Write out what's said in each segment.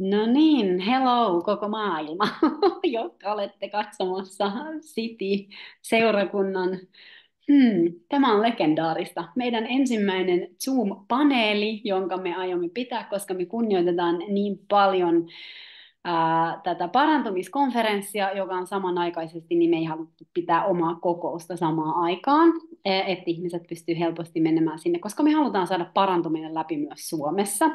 No niin, hello koko maailma, jotka olette katsomassa City-seurakunnan. Hmm, tämä on legendaarista. Meidän ensimmäinen Zoom-paneeli, jonka me aiomme pitää, koska me kunnioitetaan niin paljon ää, tätä parantumiskonferenssia, joka on samanaikaisesti, niin me ei haluttu pitää omaa kokousta samaan aikaan, e, että ihmiset pystyy helposti menemään sinne, koska me halutaan saada parantuminen läpi myös Suomessa.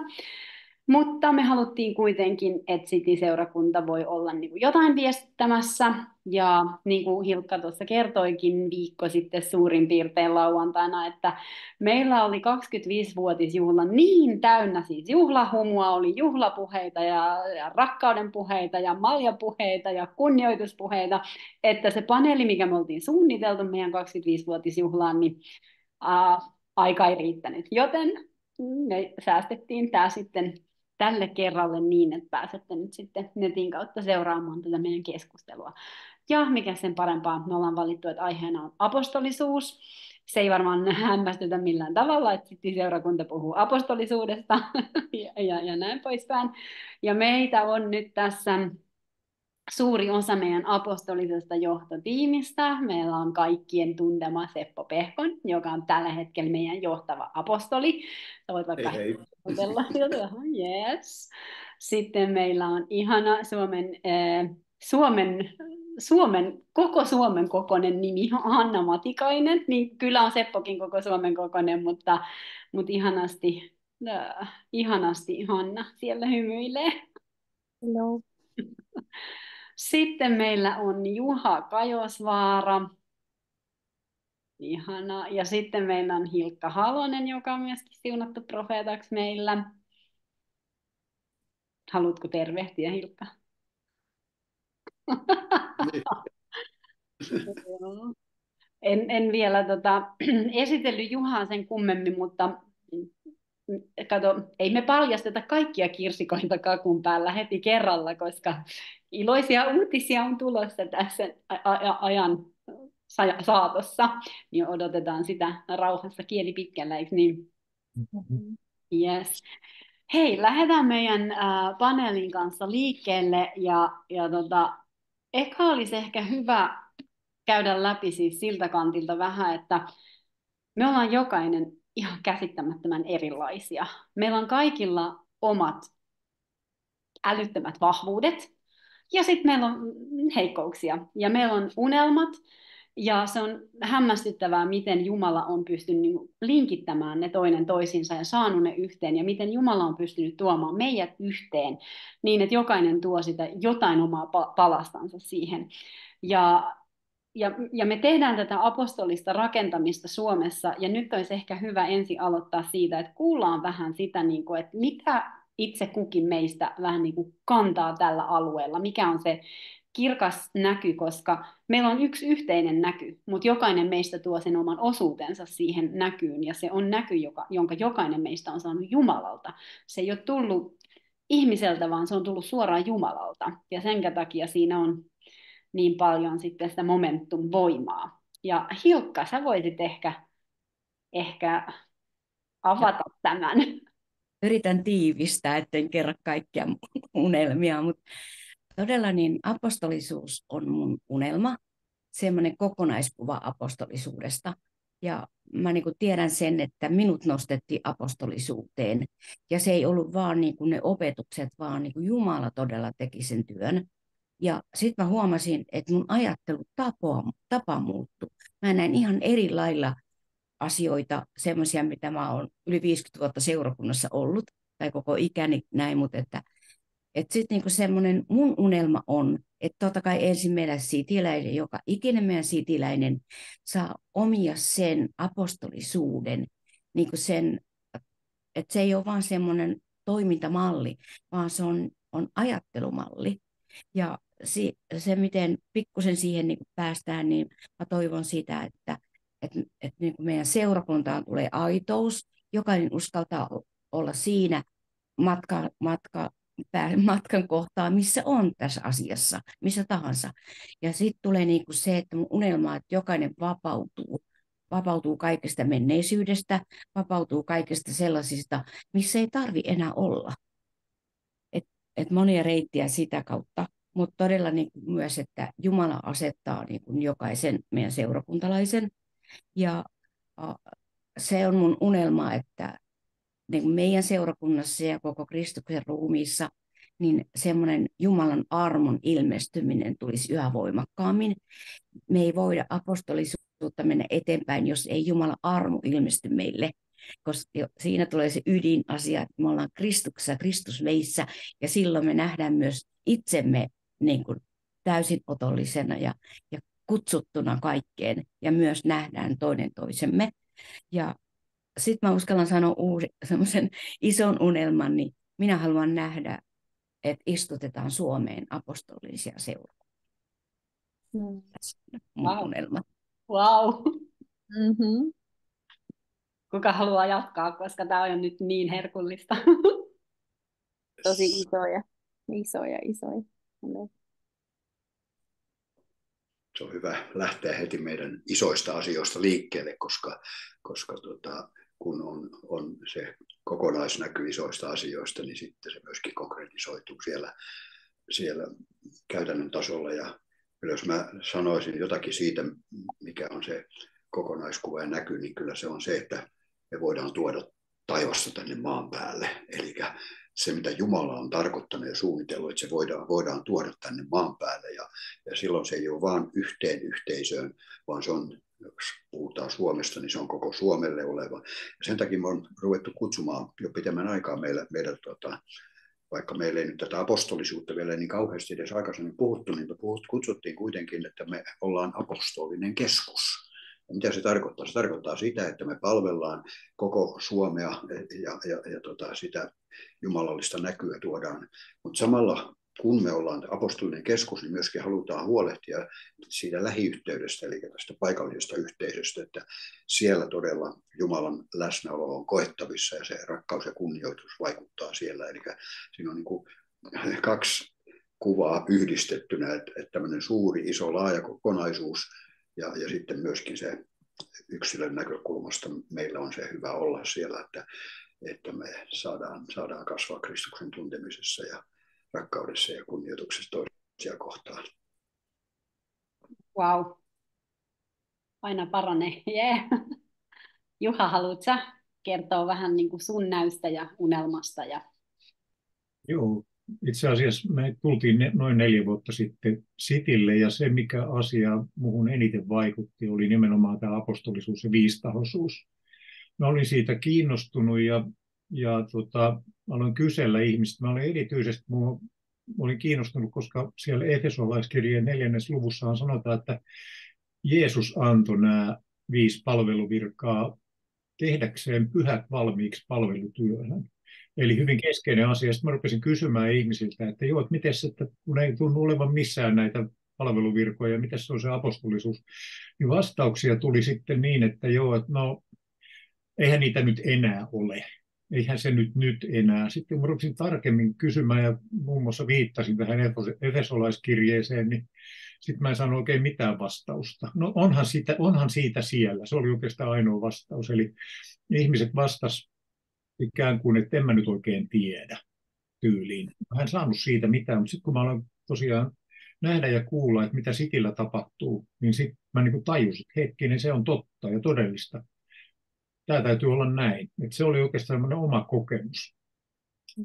Mutta me haluttiin kuitenkin, että City-seurakunta voi olla niin kuin jotain viestittämässä. Ja niin kuin Hilkka tuossa kertoikin viikko sitten suurin piirtein lauantaina, että meillä oli 25-vuotisjuhla niin täynnä siis juhlahumua, oli juhlapuheita ja, ja rakkauden puheita ja maljapuheita ja kunnioituspuheita, että se paneeli, mikä me oltiin suunniteltu meidän 25-vuotisjuhlaan, niin ää, aika ei riittänyt. Joten me säästettiin tämä sitten tälle kerralle niin, että pääsette nyt sitten netin kautta seuraamaan tätä meidän keskustelua. Ja mikä sen parempaa, me ollaan valittu, että aiheena on apostolisuus. Se ei varmaan hämmästytä millään tavalla, että sitten seurakunta puhuu apostolisuudesta ja, ja, ja näin poispäin. Ja meitä on nyt tässä suuri osa meidän apostolisesta johtotiimistä. Meillä on kaikkien tuntema Seppo Pehkon, joka on tällä hetkellä meidän johtava apostoli. Sä voit vaikka hei, hei. yes. Sitten meillä on ihana Suomen, äh, Suomen, Suomen, koko Suomen kokoinen nimi, Hanna Matikainen. Niin kyllä on Seppokin koko Suomen kokoinen, mutta, mutta ihanasti, äh, ihanasti Hanna siellä hymyilee. Hello. Sitten meillä on Juha Kajosvaara. Ihana. Ja sitten meillä on Hilkka Halonen, joka on myöskin siunattu profeetaksi meillä. Haluatko tervehtiä, Hilkka? en, en vielä tota, esitellyt Juhaa sen kummemmin, mutta kato, ei me paljasteta kaikkia kirsikoita kakun päällä heti kerralla, koska iloisia uutisia on tulossa tässä ajan saatossa, niin odotetaan sitä rauhassa kieli pitkällä, eikö niin? Mm-hmm. Yes. Hei, lähdetään meidän äh, paneelin kanssa liikkeelle ja, ja tota, ehkä olisi ehkä hyvä käydä läpi siis siltä kantilta vähän, että me ollaan jokainen ihan käsittämättömän erilaisia. Meillä on kaikilla omat älyttömät vahvuudet ja sitten meillä on heikkouksia ja meillä on unelmat ja se on hämmästyttävää, miten Jumala on pystynyt niin linkittämään ne toinen toisiinsa ja saanut ne yhteen, ja miten Jumala on pystynyt tuomaan meidät yhteen niin, että jokainen tuo sitä jotain omaa palastansa siihen. Ja ja, ja me tehdään tätä apostolista rakentamista Suomessa, ja nyt olisi ehkä hyvä ensin aloittaa siitä, että kuullaan vähän sitä, niin kuin, että mitä itse kukin meistä vähän niin kuin kantaa tällä alueella, mikä on se kirkas näky, koska meillä on yksi yhteinen näky, mutta jokainen meistä tuo sen oman osuutensa siihen näkyyn, ja se on näky, joka, jonka jokainen meistä on saanut Jumalalta. Se ei ole tullut ihmiseltä, vaan se on tullut suoraan Jumalalta, ja sen takia siinä on niin paljon sitten sitä momentum-voimaa. Ja Hilkka, sä voisit ehkä, ehkä avata tämän. Yritän tiivistää, etten kerro kaikkia unelmia, mutta todella niin apostolisuus on mun unelma, semmoinen kokonaiskuva apostolisuudesta. Ja mä niin kuin tiedän sen, että minut nostettiin apostolisuuteen. Ja se ei ollut vaan niin kuin ne opetukset, vaan niin kuin Jumala todella teki sen työn. Ja sitten mä huomasin, että mun ajattelutapa tapa muuttui. Mä näin ihan eri lailla asioita, semmoisia, mitä mä oon yli 50 vuotta seurakunnassa ollut, tai koko ikäni näin, mutta että, että sitten niinku semmoinen mun unelma on, että totta kai ensin meillä sitiläinen, joka ikinen meidän sitiläinen saa omia sen apostolisuuden, niin kuin sen, että se ei ole vaan semmoinen toimintamalli, vaan se on, on ajattelumalli. Ja se, se miten pikkusen siihen niin päästään, niin mä toivon sitä, että, että, että niin kuin meidän seurakuntaan tulee aitous, jokainen uskaltaa olla siinä matka, matka, matkan kohtaa, missä on tässä asiassa, missä tahansa. Ja sitten tulee niin kuin se, että mun unelma, että jokainen vapautuu, vapautuu kaikesta menneisyydestä, vapautuu kaikesta sellaisista, missä ei tarvi enää olla et monia reittiä sitä kautta, mutta todella niin myös, että Jumala asettaa niin kuin jokaisen meidän seurakuntalaisen. Ja se on mun unelma, että niin kuin meidän seurakunnassa ja koko Kristuksen ruumiissa, niin semmoinen Jumalan armon ilmestyminen tulisi yhä voimakkaammin. Me ei voida apostolisuutta mennä eteenpäin, jos ei Jumalan armo ilmesty meille koska siinä tulee se ydinasia, että me ollaan Kristuksessa, Kristus meissä, ja silloin me nähdään myös itsemme niin kuin täysin otollisena ja, ja kutsuttuna kaikkeen, ja myös nähdään toinen toisemme. Ja sitten mä uskallan sanoa uusi, semmoisen ison unelman, niin minä haluan nähdä, että istutetaan Suomeen apostolisia seuraa. Mm. Tässä on mun wow. unelma. Wow. Mm-hmm. Kuka haluaa jatkaa, koska tämä on nyt niin herkullista. Tosi isoja, isoja, isoja. Se on hyvä lähteä heti meidän isoista asioista liikkeelle, koska, koska tota, kun on, on se kokonaisnäky isoista asioista, niin sitten se myöskin konkretisoituu siellä, siellä käytännön tasolla. Ja jos mä sanoisin jotakin siitä, mikä on se kokonaiskuva ja näky, niin kyllä se on se, että me voidaan tuoda taivasta tänne maan päälle. Eli se, mitä Jumala on tarkoittanut ja suunnitellut, että se voidaan, voidaan tuoda tänne maan päälle. Ja, ja silloin se ei ole vain yhteen yhteisöön, vaan se on, jos puhutaan Suomesta, niin se on koko Suomelle oleva. Ja sen takia me on ruvettu kutsumaan jo pitemmän aikaa meillä, meidän, tota, vaikka meillä ei nyt tätä apostolisuutta vielä niin kauheasti edes aikaisemmin puhuttu, niin me puhut, kutsuttiin kuitenkin, että me ollaan apostolinen keskus mitä se tarkoittaa? Se tarkoittaa sitä, että me palvellaan koko Suomea ja, ja, ja tota, sitä jumalallista näkyä tuodaan. Mutta samalla kun me ollaan apostolinen keskus, niin myöskin halutaan huolehtia siitä lähiyhteydestä, eli tästä paikallisesta yhteisöstä, että siellä todella Jumalan läsnäolo on koettavissa ja se rakkaus ja kunnioitus vaikuttaa siellä. Eli siinä on niin kuin kaksi kuvaa yhdistettynä, että, että tämmöinen suuri, iso, laaja kokonaisuus – ja, ja sitten myöskin se yksilön näkökulmasta meillä on se hyvä olla siellä, että, että me saadaan, saadaan kasvaa Kristuksen tuntemisessa ja rakkaudessa ja kunnioituksessa toisia kohtaan. Wow. Aina parane. Yeah. Juha, haluatko kertoa vähän niin kuin sun näystä ja unelmasta? Ja... Joo, itse asiassa me tultiin noin neljä vuotta sitten Sitille ja se, mikä asia muuhun eniten vaikutti, oli nimenomaan tämä apostolisuus ja viistahoisuus. Mä olin siitä kiinnostunut ja, ja tota, aloin kysellä ihmistä. Mä olin erityisesti mua, olin kiinnostunut, koska siellä Efesolaiskirjeen neljännes luvussahan sanotaan, että Jeesus antoi nämä viisi palveluvirkaa tehdäkseen pyhät valmiiksi palvelutyöhön. Eli hyvin keskeinen asia. Sitten mä rupesin kysymään ihmisiltä, että joo, että miten että kun ei tunnu olevan missään näitä palveluvirkoja, mitä se on se apostolisuus, niin vastauksia tuli sitten niin, että joo, että no, eihän niitä nyt enää ole. Eihän se nyt nyt enää. Sitten kun rupesin tarkemmin kysymään ja muun muassa viittasin tähän Efesolaiskirjeeseen, niin sitten mä en saanut oikein mitään vastausta. No onhan siitä, onhan siitä siellä. Se oli oikeastaan ainoa vastaus. Eli ihmiset vastasivat ikään kuin, että en mä nyt oikein tiedä tyyliin. Mä en saanut siitä mitään, mutta sitten kun mä aloin tosiaan nähdä ja kuulla, että mitä Sitillä tapahtuu, niin sitten mä niin tajusin, että hetkinen, se on totta ja todellista. Tämä täytyy olla näin. Että se oli oikeastaan oma kokemus.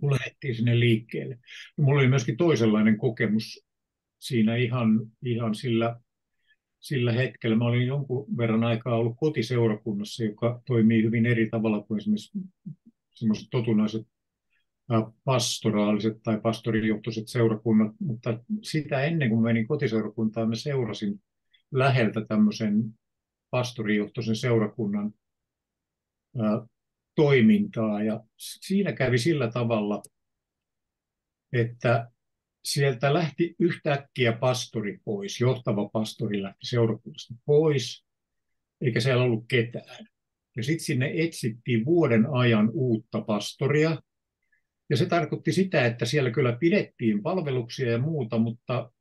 Mulla lähdettiin sinne liikkeelle. Ja mulla oli myöskin toisenlainen kokemus siinä ihan, ihan sillä, sillä hetkellä. Mä olin jonkun verran aikaa ollut kotiseurakunnassa, joka toimii hyvin eri tavalla kuin esimerkiksi semmoiset totunaiset pastoraaliset tai pastorijohtoiset seurakunnat, mutta sitä ennen kuin menin kotiseurakuntaan, mä seurasin läheltä tämmöisen pastorijohtoisen seurakunnan toimintaa. Ja siinä kävi sillä tavalla, että sieltä lähti yhtäkkiä pastori pois, johtava pastori lähti seurakunnasta pois, eikä siellä ollut ketään. Ja sitten sinne etsittiin vuoden ajan uutta pastoria. Ja se tarkoitti sitä, että siellä kyllä pidettiin palveluksia ja muuta, mutta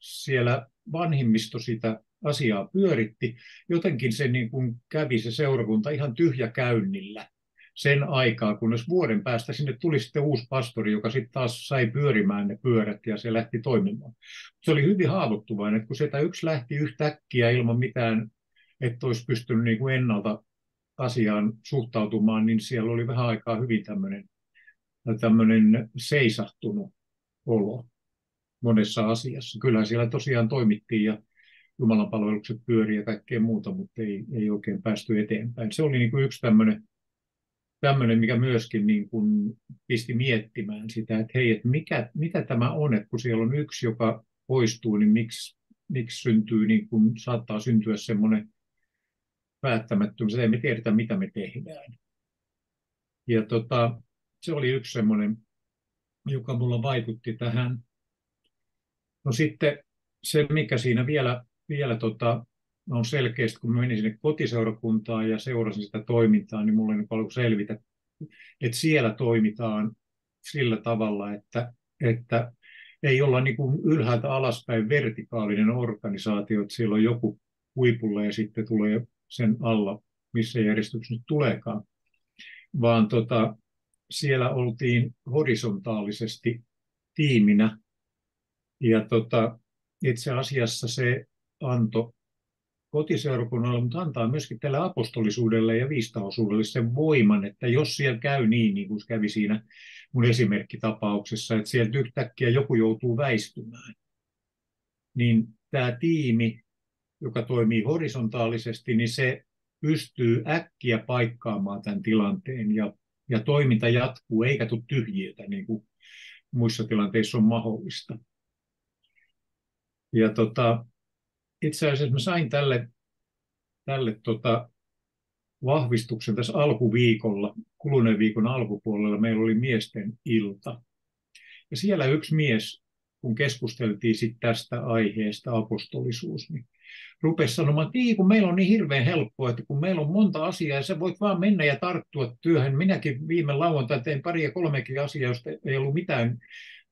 siellä vanhimmisto sitä asiaa pyöritti. Jotenkin se niin kuin kävi se seurakunta ihan tyhjä käynnillä. sen aikaa, kunnes vuoden päästä sinne tuli sitten uusi pastori, joka sitten taas sai pyörimään ne pyörät ja se lähti toimimaan. Se oli hyvin haavoittuvainen, että kun sieltä yksi lähti yhtäkkiä ilman mitään, että olisi pystynyt niin kuin ennalta asiaan suhtautumaan, niin siellä oli vähän aikaa hyvin tämmöinen, tämmöinen seisahtunut olo monessa asiassa. Kyllähän siellä tosiaan toimittiin ja Jumalan palvelukset pyörii ja kaikkea muuta, mutta ei, ei oikein päästy eteenpäin. Se oli niin kuin yksi tämmöinen, tämmöinen, mikä myöskin niin kuin pisti miettimään sitä, että hei, että mikä, mitä tämä on, että kun siellä on yksi, joka poistuu, niin miksi, miksi syntyy, niin kuin, saattaa syntyä semmoinen päättämättömyys, että emme tiedetä, mitä me tehdään. Ja tota, se oli yksi semmoinen, joka mulla vaikutti tähän. No sitten se, mikä siinä vielä, vielä tota, on selkeästi, kun menin sinne kotiseurakuntaan ja seurasin sitä toimintaa, niin mulla ei paljon selvitä, että siellä toimitaan sillä tavalla, että, että ei olla niin kuin ylhäältä alaspäin vertikaalinen organisaatio, että siellä on joku huipulla ja sitten tulee sen alla, missä järjestyksessä nyt tuleekaan, vaan tota, siellä oltiin horisontaalisesti tiiminä. Ja tota, itse asiassa se antoi kotiseurakunnalle, mutta antaa myöskin tälle apostolisuudelle ja viistaosuudelle sen voiman, että jos siellä käy niin, niin kuin kävi siinä mun esimerkkitapauksessa, että sieltä yhtäkkiä joku joutuu väistymään, niin tämä tiimi joka toimii horisontaalisesti, niin se pystyy äkkiä paikkaamaan tämän tilanteen ja, ja toiminta jatkuu eikä tule tyhjiötä niin kuin muissa tilanteissa on mahdollista. Ja tota, itse asiassa mä sain tälle, tälle tota, vahvistuksen tässä alkuviikolla, kuluneen viikon alkupuolella meillä oli miesten ilta. Ja siellä yksi mies, kun keskusteltiin sit tästä aiheesta apostolisuus, niin rupesi sanomaan, että kun meillä on niin hirveän helppoa, että kun meillä on monta asiaa ja sä voit vaan mennä ja tarttua työhön. Minäkin viime lauantaina tein pari ja kolmekin asiaa, josta ei ollut mitään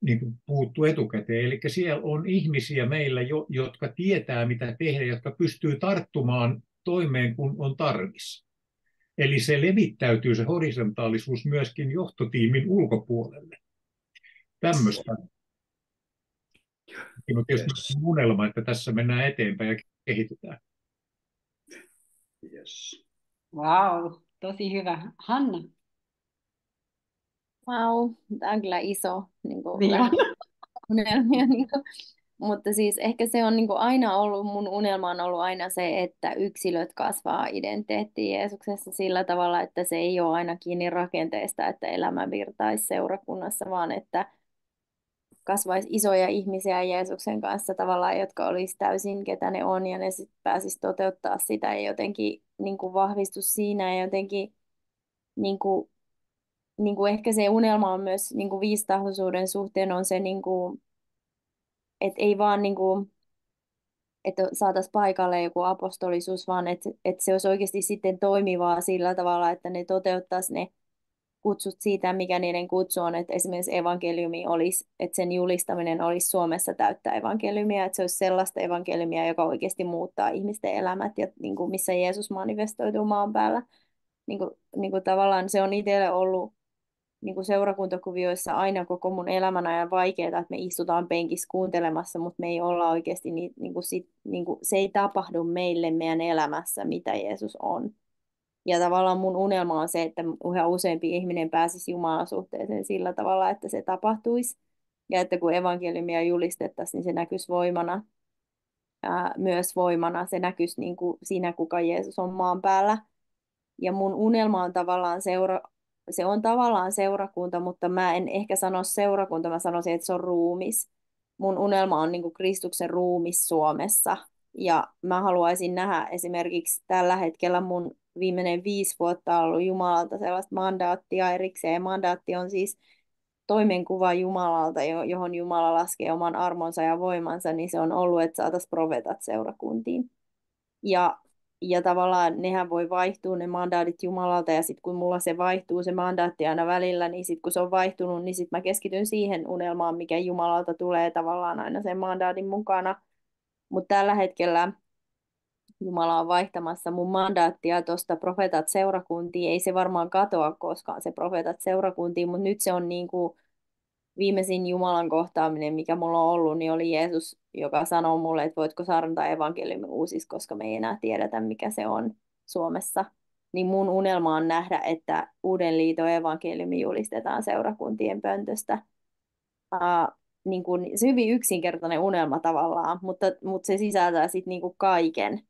niin kuin puhuttu etukäteen. Eli siellä on ihmisiä meillä, jo, jotka tietää mitä tehdä, jotka pystyy tarttumaan toimeen, kun on tarvis. Eli se levittäytyy se horisontaalisuus myöskin johtotiimin ulkopuolelle. Tämmöistä on tietysti unelma, että tässä mennään eteenpäin ja kehitytään. Yes. Wow, tosi hyvä. Hanna? Wow, tämä on kyllä iso niin kuin, unelmia. Niin kuin. Mutta siis ehkä se on niin kuin aina ollut, mun unelma on ollut aina se, että yksilöt kasvaa identiteettiin Jeesuksessa sillä tavalla, että se ei ole aina kiinni rakenteesta, että elämä virtaisi seurakunnassa, vaan että kasvaisi isoja ihmisiä Jeesuksen kanssa tavallaan, jotka olisi täysin ketä ne on ja ne sitten pääsisi toteuttaa sitä ja jotenkin niin kuin vahvistus siinä ja jotenkin niin kuin, niin kuin ehkä se unelma on myös niin kuin viistahoisuuden suhteen on se, niin kuin, että ei vaan niin kuin, että saataisiin paikalle joku apostolisuus, vaan että, että se olisi oikeasti sitten toimivaa sillä tavalla, että ne toteuttaisi ne kutsut siitä, mikä niiden kutsu on, että esimerkiksi evankeliumi olisi, että sen julistaminen olisi Suomessa täyttää evankeliumia, että se olisi sellaista evankeliumia, joka oikeasti muuttaa ihmisten elämät ja niin kuin missä Jeesus manifestoituu maan päällä. Niin kuin, niin kuin tavallaan se on itselle ollut niin kuin seurakuntakuvioissa aina koko mun elämän ajan vaikeaa, että me istutaan penkissä kuuntelemassa, mutta me ei olla oikeasti, niin, niin kuin sit, niin kuin, se ei tapahdu meille meidän elämässä, mitä Jeesus on. Ja tavallaan mun unelma on se, että yhä useampi ihminen pääsisi Jumalan suhteeseen sillä tavalla, että se tapahtuisi. Ja että kun evankeliumia julistettaisiin, niin se näkyisi voimana, ää, myös voimana. Se näkyisi niin kuin siinä, kuka Jeesus on maan päällä. Ja mun unelma on tavallaan seura, se on tavallaan seurakunta, mutta mä en ehkä sano seurakunta, mä sanoisin, että se on ruumis. Mun unelma on niin kuin Kristuksen ruumis Suomessa. Ja mä haluaisin nähdä esimerkiksi tällä hetkellä mun viimeinen viisi vuotta ollut Jumalalta sellaista mandaattia erikseen. Mandaatti on siis toimenkuva Jumalalta, johon Jumala laskee oman armonsa ja voimansa, niin se on ollut, että saataisiin profetat seurakuntiin. Ja, ja tavallaan nehän voi vaihtua ne mandaatit Jumalalta, ja sitten kun mulla se vaihtuu se mandaatti aina välillä, niin sitten kun se on vaihtunut, niin sitten mä keskityn siihen unelmaan, mikä Jumalalta tulee tavallaan aina sen mandaatin mukana. Mutta tällä hetkellä Jumala on vaihtamassa mun mandaattia tuosta profeetat seurakuntiin. Ei se varmaan katoa koskaan se profeetat seurakuntiin, mutta nyt se on niin kuin viimeisin Jumalan kohtaaminen, mikä mulla on ollut, niin oli Jeesus, joka sanoi mulle, että voitko saarnata evankeliumi uusis, koska me ei enää tiedetä, mikä se on Suomessa. Niin mun unelma on nähdä, että Uuden liiton evankeliumi julistetaan seurakuntien pöntöstä. Uh, niin kuin, se hyvin yksinkertainen unelma tavallaan, mutta, mutta se sisältää sitten niin kaiken.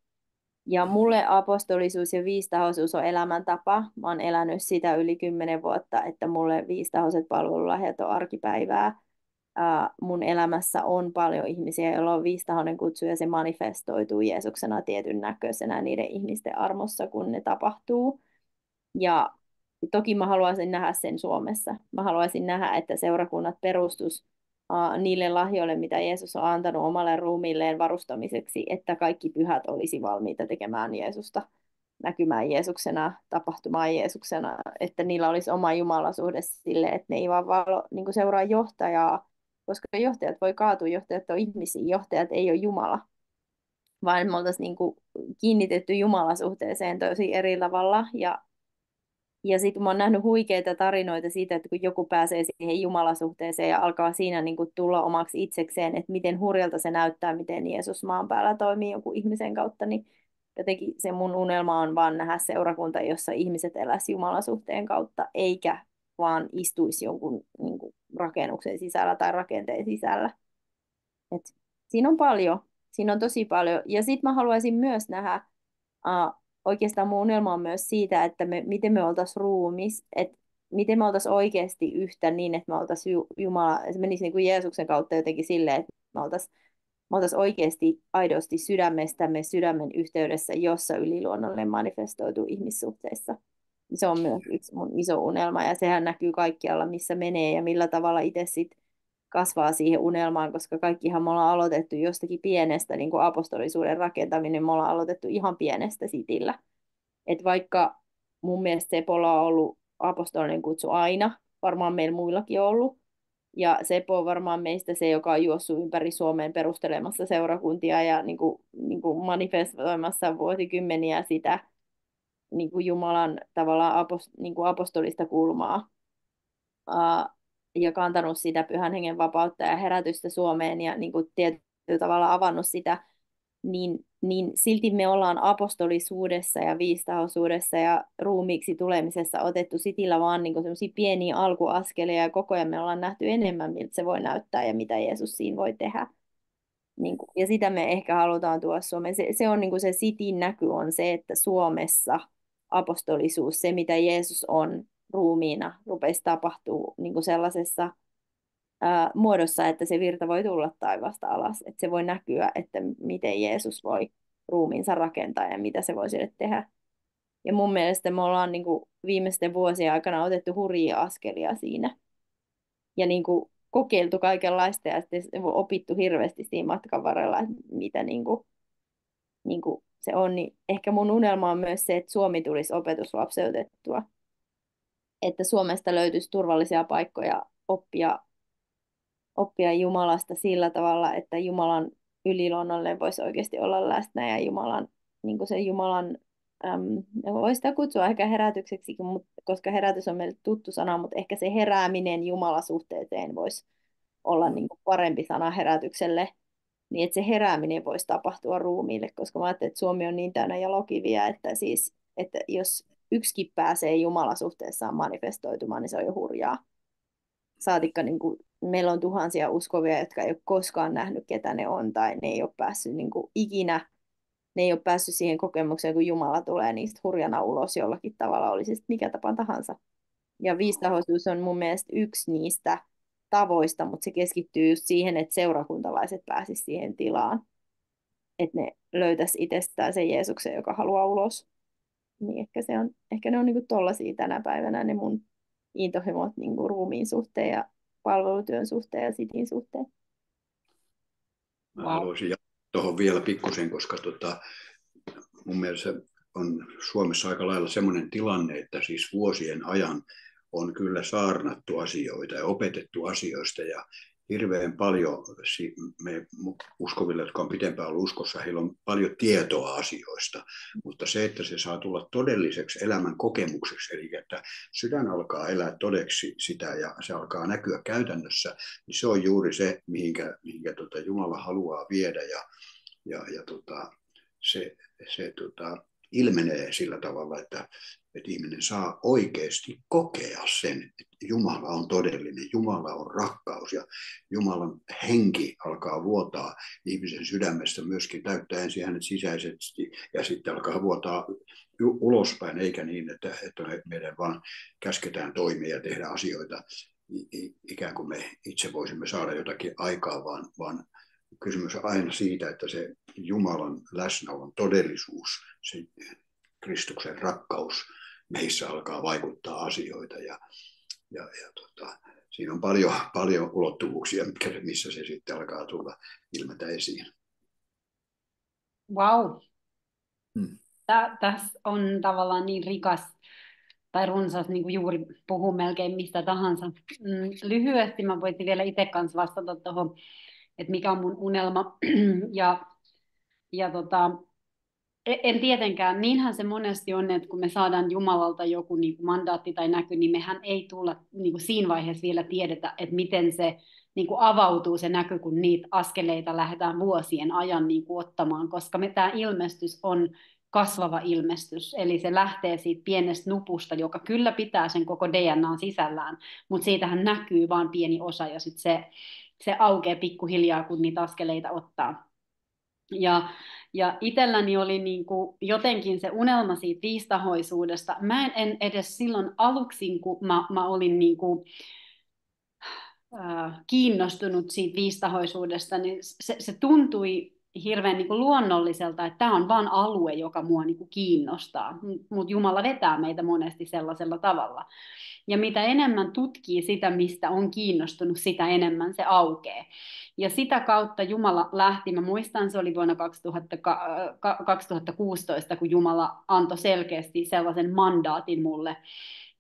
Ja mulle apostolisuus ja viistahoisuus on elämäntapa. Mä oon elänyt sitä yli kymmenen vuotta, että mulle viistahoiset palvelulahjat on arkipäivää. Uh, mun elämässä on paljon ihmisiä, joilla on viistahoinen kutsu ja se manifestoituu Jeesuksena tietyn näköisenä niiden ihmisten armossa, kun ne tapahtuu. Ja toki mä haluaisin nähdä sen Suomessa. Mä haluaisin nähdä, että seurakunnat perustus niille lahjoille, mitä Jeesus on antanut omalle ruumiilleen varustamiseksi, että kaikki pyhät olisi valmiita tekemään Jeesusta, näkymään Jeesuksena, tapahtumaan Jeesuksena, että niillä olisi oma jumalasuhde sille, että ne ei vaan valo, niin seuraa johtajaa, koska johtajat voi kaatua, johtajat on ihmisiä, johtajat ei ole Jumala, vaan me oltaisiin niin kuin kiinnitetty Jumalasuhteeseen tosi eri tavalla ja ja sitten mä oon nähnyt huikeita tarinoita siitä, että kun joku pääsee siihen jumalasuhteeseen ja alkaa siinä niin kuin tulla omaksi itsekseen, että miten hurjalta se näyttää, miten Jeesus maan päällä toimii jonkun ihmisen kautta, niin jotenkin se mun unelma on vaan nähdä seurakunta, jossa ihmiset eläisi jumalasuhteen kautta, eikä vaan istuisi jonkun niin kuin, rakennuksen sisällä tai rakenteen sisällä. Et siinä on paljon, siinä on tosi paljon. Ja sitten mä haluaisin myös nähdä uh, oikeastaan mun unelma on myös siitä, että me, miten me oltaisiin ruumis, että miten me oltaisiin oikeasti yhtä niin, että me oltaisiin Jumala, se menisi niin kuin Jeesuksen kautta jotenkin silleen, että me oltaisiin me oltaisiin oikeasti aidosti sydämestämme sydämen yhteydessä, jossa yliluonnollinen manifestoituu ihmissuhteissa. Se on myös yksi mun iso unelma ja sehän näkyy kaikkialla, missä menee ja millä tavalla itse sitten kasvaa siihen unelmaan, koska kaikkihan me ollaan aloitettu jostakin pienestä, niin kuin apostolisuuden rakentaminen, me ollaan aloitettu ihan pienestä sitillä. Et vaikka mun mielestä Sepolla on ollut apostolinen kutsu aina, varmaan meillä muillakin on ollut, ja Sepo on varmaan meistä se, joka on juossut ympäri Suomeen perustelemassa seurakuntia ja niin kuin, niin kuin manifestoimassa vuosikymmeniä sitä niin kuin Jumalan tavallaan apost, niin kuin apostolista kulmaa. Uh, ja kantanut sitä pyhän hengen vapautta ja herätystä Suomeen ja niin kuin tietyllä tavalla avannut sitä, niin, niin silti me ollaan apostolisuudessa ja viistahosuudessa ja ruumiiksi tulemisessa otettu sitillä vaan niin semmoisia pieniä alkuaskeleja ja koko ajan me ollaan nähty enemmän, miltä se voi näyttää ja mitä Jeesus siinä voi tehdä. Niin kuin, ja sitä me ehkä halutaan tuoda Suomeen. Se, se on niin kuin se sitin näky on se, että Suomessa apostolisuus, se mitä Jeesus on, ruumiina rupesi tapahtuu niin sellaisessa ää, muodossa, että se virta voi tulla taivasta alas, että se voi näkyä, että miten Jeesus voi ruumiinsa rakentaa ja mitä se voi sille tehdä. Ja mun mielestä me ollaan niin kuin viimeisten vuosien aikana otettu hurjia askelia siinä. Ja niin kuin kokeiltu kaikenlaista ja sitten opittu hirveästi siinä matkan varrella, että mitä niin kuin, niin kuin se on. Niin ehkä mun unelma on myös se, että Suomi tulisi opetuslapseutettua että Suomesta löytyisi turvallisia paikkoja oppia, oppia Jumalasta sillä tavalla, että Jumalan yliluonnolle voisi oikeasti olla läsnä ja Jumalan, niin kuin se Jumalan, äm, voi sitä kutsua ehkä herätykseksi, koska herätys on meille tuttu sana, mutta ehkä se herääminen Jumalasuhteeseen voisi olla niin kuin parempi sana herätykselle, niin että se herääminen voisi tapahtua ruumiille, koska mä ajattelen, että Suomi on niin täynnä jalokiviä, että siis, että jos yksikin pääsee Jumalasuhteessaan manifestoitumaan, niin se on jo hurjaa. Saatikka, niin kuin, meillä on tuhansia uskovia, jotka ei ole koskaan nähnyt, ketä ne on, tai ne ei ole päässyt niin kuin, ikinä, ne ei ole päässyt siihen kokemukseen, kun Jumala tulee niistä hurjana ulos jollakin tavalla, oli siis mikä tapa tahansa. Ja viistahoisuus on mun mielestä yksi niistä tavoista, mutta se keskittyy just siihen, että seurakuntalaiset pääsisivät siihen tilaan, että ne löytäisi itsestään sen Jeesuksen, joka haluaa ulos niin ehkä, se on, ehkä ne on niin tollaisia tänä päivänä ne mun intohimot niin ruumiin suhteen ja palvelutyön suhteen ja sitin suhteen. Mä wow. haluaisin tuohon vielä pikkusen, koska tota, mun mielestä on Suomessa aika lailla semmoinen tilanne, että siis vuosien ajan on kyllä saarnattu asioita ja opetettu asioista ja, hirveän paljon, me uskoville, jotka on pitempään ollut uskossa, heillä on paljon tietoa asioista, mutta se, että se saa tulla todelliseksi elämän kokemukseksi, eli että sydän alkaa elää todeksi sitä ja se alkaa näkyä käytännössä, niin se on juuri se, mihinkä, mihinkä tota Jumala haluaa viedä. Ja, ja, ja tota, se, se tota, ilmenee sillä tavalla, että, että ihminen saa oikeasti kokea sen, että Jumala on todellinen, Jumala on rakkaus ja Jumalan henki alkaa vuotaa ihmisen sydämestä myöskin täyttää ensin hänet sisäisesti ja sitten alkaa vuotaa ulospäin, eikä niin, että, että meidän vaan käsketään toimia ja tehdä asioita ikään kuin me itse voisimme saada jotakin aikaa, vaan, vaan kysymys aina siitä, että se Jumalan läsnäolon todellisuus, se Kristuksen rakkaus meissä alkaa vaikuttaa asioita ja, ja, ja tota, siinä on paljon, paljon ulottuvuuksia, missä se sitten alkaa tulla ilmetä esiin. Wow. Hmm. Tässä on tavallaan niin rikas tai runsas, niin kuin juuri puhuu melkein mistä tahansa. Mm, lyhyesti mä voisin vielä itse kanssa vastata tuohon että mikä on mun unelma. ja ja tota, e, en tietenkään, niinhän se monesti on, että kun me saadaan Jumalalta joku niin kuin mandaatti tai näky, niin mehän ei tulla niin kuin siinä vaiheessa vielä tiedetä, että miten se niin kuin avautuu se näky, kun niitä askeleita lähdetään vuosien ajan niin kuin ottamaan, koska me tämä ilmestys on kasvava ilmestys, eli se lähtee siitä pienestä nupusta, joka kyllä pitää sen koko DNA sisällään, mutta siitähän näkyy vain pieni osa, ja sitten se se aukeaa pikkuhiljaa, kun niitä askeleita ottaa. Ja, ja itselläni oli niin kuin jotenkin se unelma siitä viistahoisuudesta. Mä en, en edes silloin aluksi, kun mä, mä olin niin kuin, äh, kiinnostunut siitä viistahoisuudesta, niin se, se tuntui hirveän niin kuin luonnolliselta, että tämä on vain alue, joka mua niin kuin kiinnostaa. Mutta Jumala vetää meitä monesti sellaisella tavalla. Ja mitä enemmän tutkii sitä, mistä on kiinnostunut, sitä enemmän se aukeaa. Ja sitä kautta Jumala lähti, mä muistan, se oli vuonna 2000, 2016, kun Jumala antoi selkeästi sellaisen mandaatin mulle,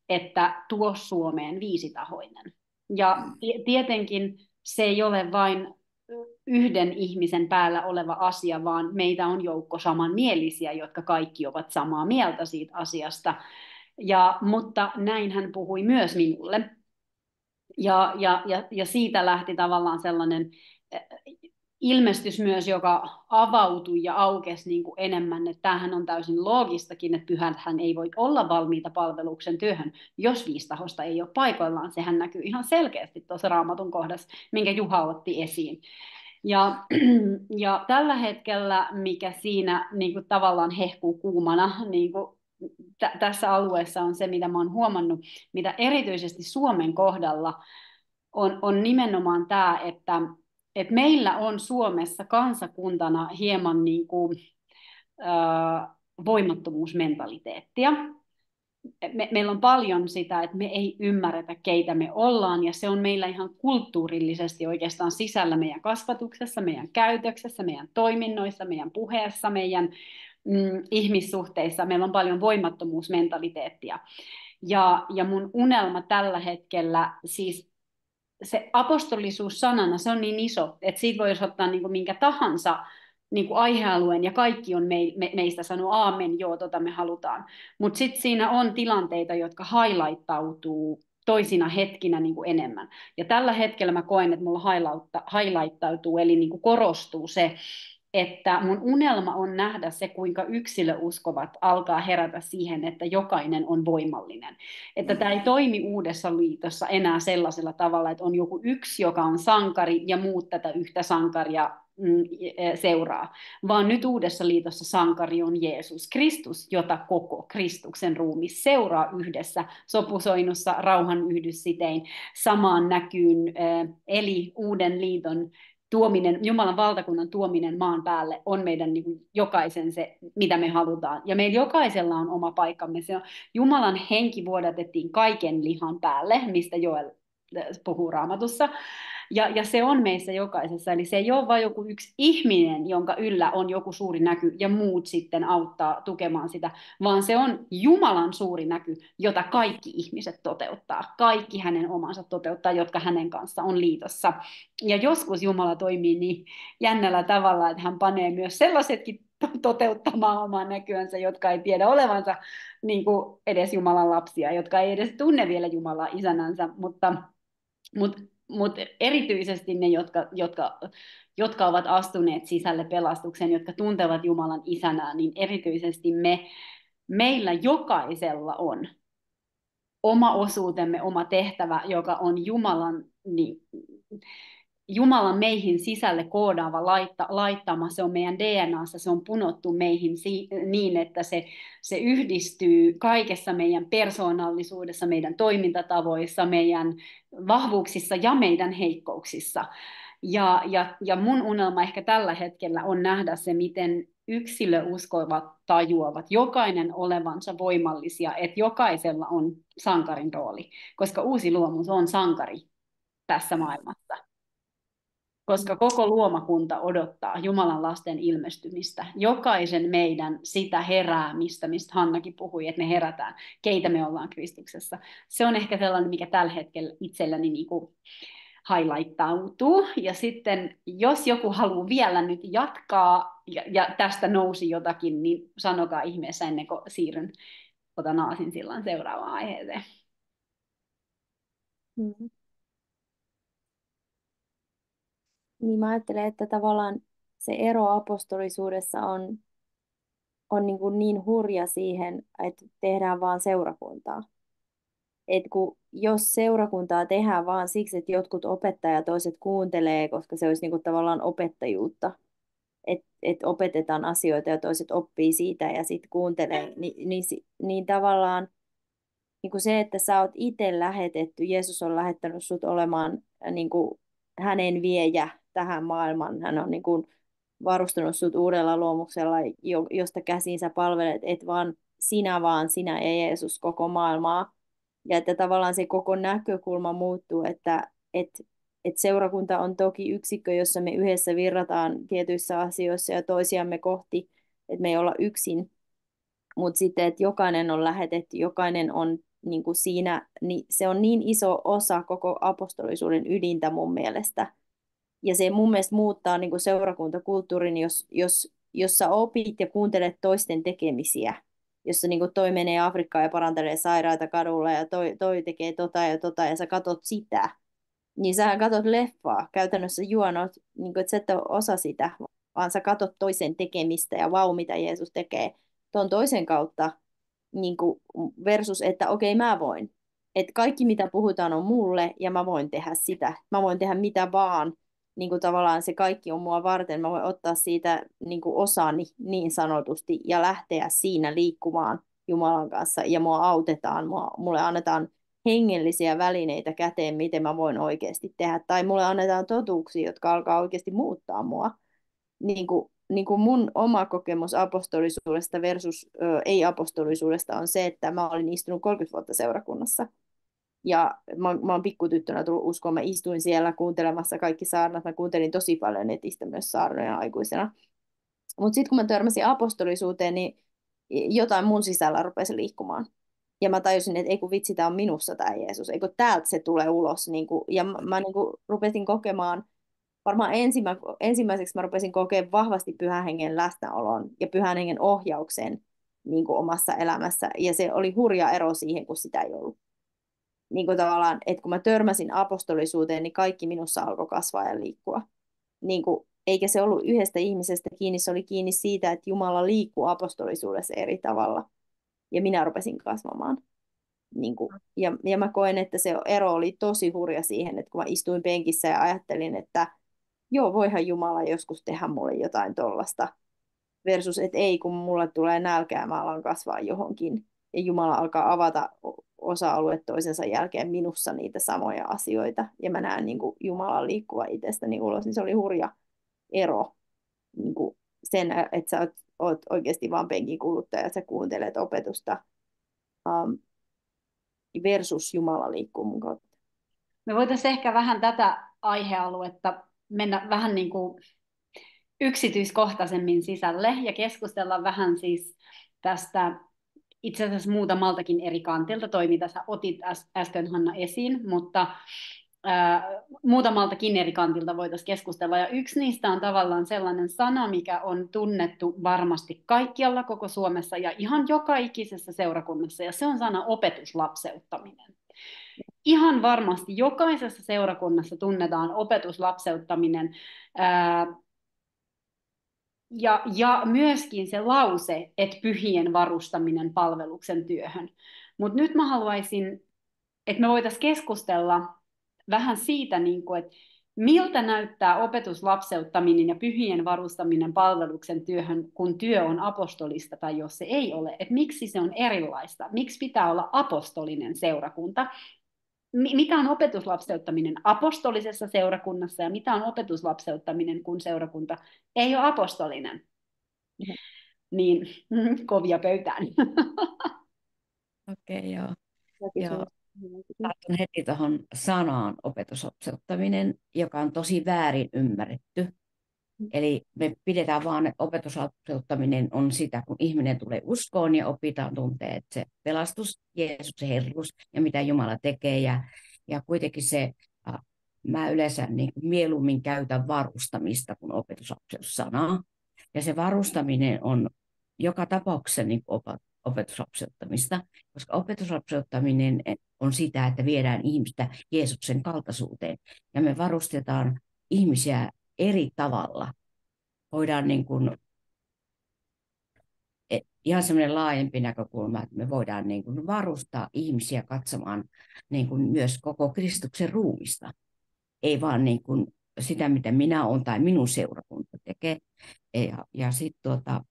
että tuo Suomeen viisitahoinen. Ja tietenkin se ei ole vain yhden ihmisen päällä oleva asia, vaan meitä on joukko samanmielisiä, jotka kaikki ovat samaa mieltä siitä asiasta. Ja, mutta näin hän puhui myös minulle. Ja, ja, ja, ja siitä lähti tavallaan sellainen ilmestys myös, joka avautui ja aukesi niin kuin enemmän, että tämähän on täysin loogistakin, että pyhäthän ei voi olla valmiita palveluksen työhön, jos viistahosta ei ole paikoillaan. Sehän näkyy ihan selkeästi tuossa raamatun kohdassa, minkä Juha otti esiin. Ja, ja tällä hetkellä, mikä siinä niin kuin tavallaan hehkuu kuumana niin kuin t- tässä alueessa on se, mitä oon huomannut, mitä erityisesti Suomen kohdalla on, on nimenomaan tämä, että, että meillä on Suomessa kansakuntana hieman niin kuin, äh, voimattomuusmentaliteettia. Me, meillä on paljon sitä, että me ei ymmärretä, keitä me ollaan, ja se on meillä ihan kulttuurillisesti oikeastaan sisällä meidän kasvatuksessa, meidän käytöksessä, meidän toiminnoissa, meidän puheessa, meidän mm, ihmissuhteissa meillä on paljon voimattomuusmentaliteettia. Ja, ja mun unelma tällä hetkellä, siis se apostollisuus sanana, se on niin iso, että siitä voisi ottaa niin kuin minkä tahansa niin kuin aihealueen ja kaikki on me, me, meistä sanoo aamen, joo, tota me halutaan. Mutta sitten siinä on tilanteita, jotka highlighttautuu toisina hetkinä niin kuin enemmän. Ja tällä hetkellä mä koen, että mulla highlighttautuu, eli niin kuin korostuu se, että mun unelma on nähdä se, kuinka yksilöuskovat alkaa herätä siihen, että jokainen on voimallinen. Että tämä ei toimi uudessa liitossa enää sellaisella tavalla, että on joku yksi, joka on sankari ja muut tätä yhtä sankaria mm, e, seuraa, vaan nyt uudessa liitossa sankari on Jeesus Kristus, jota koko Kristuksen ruumi seuraa yhdessä sopusoinnussa rauhan yhdyssitein samaan näkyyn, e, eli uuden liiton tuominen, Jumalan valtakunnan tuominen maan päälle on meidän niin kuin, jokaisen se, mitä me halutaan. Ja meillä jokaisella on oma paikkamme. Se on, Jumalan henki vuodatettiin kaiken lihan päälle, mistä Joel äh, puhuu raamatussa. Ja, ja se on meissä jokaisessa, eli se ei ole vain joku yksi ihminen, jonka yllä on joku suuri näky ja muut sitten auttaa tukemaan sitä, vaan se on Jumalan suuri näky, jota kaikki ihmiset toteuttaa. Kaikki hänen omansa toteuttaa, jotka hänen kanssa on liitossa. Ja joskus Jumala toimii niin jännällä tavalla, että hän panee myös sellaisetkin toteuttamaan omaa näkyänsä, jotka ei tiedä olevansa niin kuin edes Jumalan lapsia, jotka ei edes tunne vielä Jumalaa isänänsä, mutta, mutta, mutta erityisesti ne, jotka, jotka, jotka ovat astuneet sisälle pelastukseen, jotka tuntevat Jumalan isänään, niin erityisesti me, meillä jokaisella on oma osuutemme, oma tehtävä, joka on Jumalan niin, Jumalan meihin sisälle koodaava laitta, laittama, se on meidän DNAssa, se on punottu meihin si, niin, että se, se yhdistyy kaikessa meidän persoonallisuudessa, meidän toimintatavoissa, meidän vahvuuksissa ja meidän heikkouksissa. Ja, ja, ja mun unelma ehkä tällä hetkellä on nähdä se, miten yksilöuskovat tajuavat, jokainen olevansa voimallisia, että jokaisella on sankarin rooli, koska uusi luomus on sankari tässä maailmassa koska koko luomakunta odottaa Jumalan lasten ilmestymistä. Jokaisen meidän sitä heräämistä, mistä Hannakin puhui, että me herätään, keitä me ollaan Kristuksessa. Se on ehkä sellainen, mikä tällä hetkellä itselläni niin kuin highlighttautuu. Ja sitten, jos joku haluaa vielä nyt jatkaa, ja, ja tästä nousi jotakin, niin sanokaa ihmeessä ennen kuin siirryn, otan aasin sillan seuraavaan aiheeseen. Mm-hmm. Niin mä ajattelen, että tavallaan se ero apostolisuudessa on, on niin, kuin niin hurja siihen, että tehdään vaan seurakuntaa. Et kun, jos seurakuntaa tehdään vaan siksi, että jotkut opettajat toiset kuuntelee, koska se olisi niin kuin tavallaan opettajuutta, että et opetetaan asioita ja toiset oppii siitä ja sitten kuuntelee, niin, niin, niin tavallaan niin kuin se, että sä oot itse lähetetty, Jeesus on lähettänyt sut olemaan niin kuin hänen viejä tähän maailmaan. Hän on niin kuin varustanut sut uudella luomuksella, josta käsin sä palvelet, et vaan sinä vaan, sinä ja Jeesus koko maailmaa. Ja että tavallaan se koko näkökulma muuttuu, että et, et seurakunta on toki yksikkö, jossa me yhdessä virrataan tietyissä asioissa ja toisiamme kohti, että me ei olla yksin. Mutta sitten, että jokainen on lähetetty, jokainen on niin kuin siinä, niin se on niin iso osa koko apostolisuuden ydintä mun mielestä, ja se mun mielestä muuttaa niin kuin seurakuntakulttuurin, jos, jos, jos sä opit ja kuuntelet toisten tekemisiä, jossa niin kuin toi menee Afrikkaan ja parantelee sairaita kadulla ja toi, toi tekee tota ja tota ja sä katot sitä, niin sä katot leffaa, käytännössä juonot, niin kuin, että sä et ole osa sitä, vaan sä katot toisen tekemistä ja vau, mitä Jeesus tekee tuon toisen kautta niin kuin versus, että okei, okay, mä voin. Että kaikki, mitä puhutaan, on mulle ja mä voin tehdä sitä. Mä voin tehdä mitä vaan niin kuin tavallaan se kaikki on mua varten. Mä voin ottaa siitä niin kuin osani niin sanotusti ja lähteä siinä liikkumaan Jumalan kanssa ja mua autetaan, mua, mulle annetaan hengellisiä välineitä käteen, miten mä voin oikeasti tehdä. Tai mulle annetaan totuuksia, jotka alkaa oikeasti muuttaa mua. Niin kuin, niin kuin mun oma kokemus apostolisuudesta versus ö, ei-apostolisuudesta on se, että mä olin istunut 30 vuotta seurakunnassa – ja mä, mä oon pikkutyttönä tullut uskoon, mä istuin siellä kuuntelemassa kaikki saarnat, mä kuuntelin tosi paljon netistä myös saarnoja aikuisena. Mutta sitten kun mä törmäsin apostolisuuteen, niin jotain mun sisällä rupesi liikkumaan. Ja mä tajusin, että ei kun vitsi, tämä on minussa tämä Jeesus, ei kun täältä se tulee ulos. Niin kuin, ja mä, mä niin rupesin kokemaan, varmaan ensimmä, ensimmäiseksi mä rupesin kokemaan vahvasti pyhän hengen läsnäolon ja pyhän hengen ohjauksen niin omassa elämässä. Ja se oli hurja ero siihen, kun sitä ei ollut niin kuin tavallaan, että kun mä törmäsin apostolisuuteen, niin kaikki minussa alkoi kasvaa ja liikkua. Niin kuin, eikä se ollut yhdestä ihmisestä kiinni, se oli kiinni siitä, että Jumala liikkuu apostolisuudessa eri tavalla. Ja minä rupesin kasvamaan. Niin kuin, ja, ja mä koen, että se ero oli tosi hurja siihen, että kun mä istuin penkissä ja ajattelin, että joo, voihan Jumala joskus tehdä mulle jotain tollasta. Versus, että ei, kun mulle tulee nälkää, mä alan kasvaa johonkin. Ja Jumala alkaa avata osa-alue toisensa jälkeen minussa niitä samoja asioita, ja mä näen niin kuin Jumalan liikkuva itsestäni ulos, niin se oli hurja ero niin kuin sen, että sä oot, oot oikeasti vaan penkin kuluttaja, että sä kuuntelet opetusta um, versus Jumala liikkuu mun kautta. Me voitaisiin ehkä vähän tätä aihealuetta mennä vähän niin kuin yksityiskohtaisemmin sisälle ja keskustella vähän siis tästä itse asiassa muutamaltakin eri kantilta, toi mitä sä otit äsken Hanna esiin, mutta ää, muutamaltakin eri kantilta voitaisiin keskustella. Ja yksi niistä on tavallaan sellainen sana, mikä on tunnettu varmasti kaikkialla koko Suomessa ja ihan joka ikisessä seurakunnassa, ja se on sana opetuslapseuttaminen. Ihan varmasti jokaisessa seurakunnassa tunnetaan opetuslapseuttaminen. Ää, ja, ja myöskin se lause, että pyhien varustaminen palveluksen työhön. Mutta nyt mä haluaisin, että me voitaisiin keskustella vähän siitä, niin kuin, että miltä näyttää opetuslapseuttaminen ja pyhien varustaminen palveluksen työhön, kun työ on apostolista tai jos se ei ole, että miksi se on erilaista, miksi pitää olla apostolinen seurakunta, mitä on opetuslapseuttaminen apostolisessa seurakunnassa ja mitä on opetuslapseuttaminen, kun seurakunta ei ole apostolinen. Mm-hmm. Niin, kovia pöytään. Okei, okay, joo. joo. Tartun heti tuohon sanaan opetuslapseuttaminen, joka on tosi väärin ymmärretty. Eli me pidetään vaan, että opetuslapseuttaminen on sitä, kun ihminen tulee uskoon ja opitaan tuntee, että se pelastus, Jeesuksen herruus ja mitä Jumala tekee. Ja, ja kuitenkin se, äh, mä yleensä niin mieluummin käytän varustamista kuin opetuslapseussanaa. Ja se varustaminen on joka tapauksessa niin opetuslapseuttamista, koska opetuslapseuttaminen on sitä, että viedään ihmistä Jeesuksen kaltaisuuteen. Ja me varustetaan ihmisiä eri tavalla. Voidaan niin kuin, e, ihan semmoinen laajempi näkökulma, että me voidaan niin kuin varustaa ihmisiä katsomaan niin kuin myös koko Kristuksen ruumista. Ei vaan niin kuin sitä, mitä minä olen tai minun seurakunta tekee. Ja, ja sitten tuota,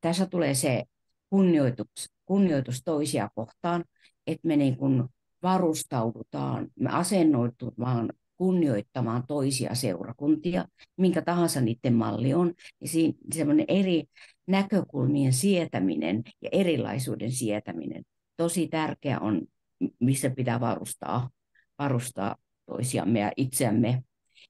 tässä tulee se kunnioitus, kunnioitus toisia kohtaan, että me niin kuin varustaudutaan, me asennoitumaan kunnioittamaan toisia seurakuntia, minkä tahansa niiden malli on, niin semmoinen eri näkökulmien sietäminen ja erilaisuuden sietäminen tosi tärkeä on, missä pitää varustaa, varustaa toisiamme ja itseämme.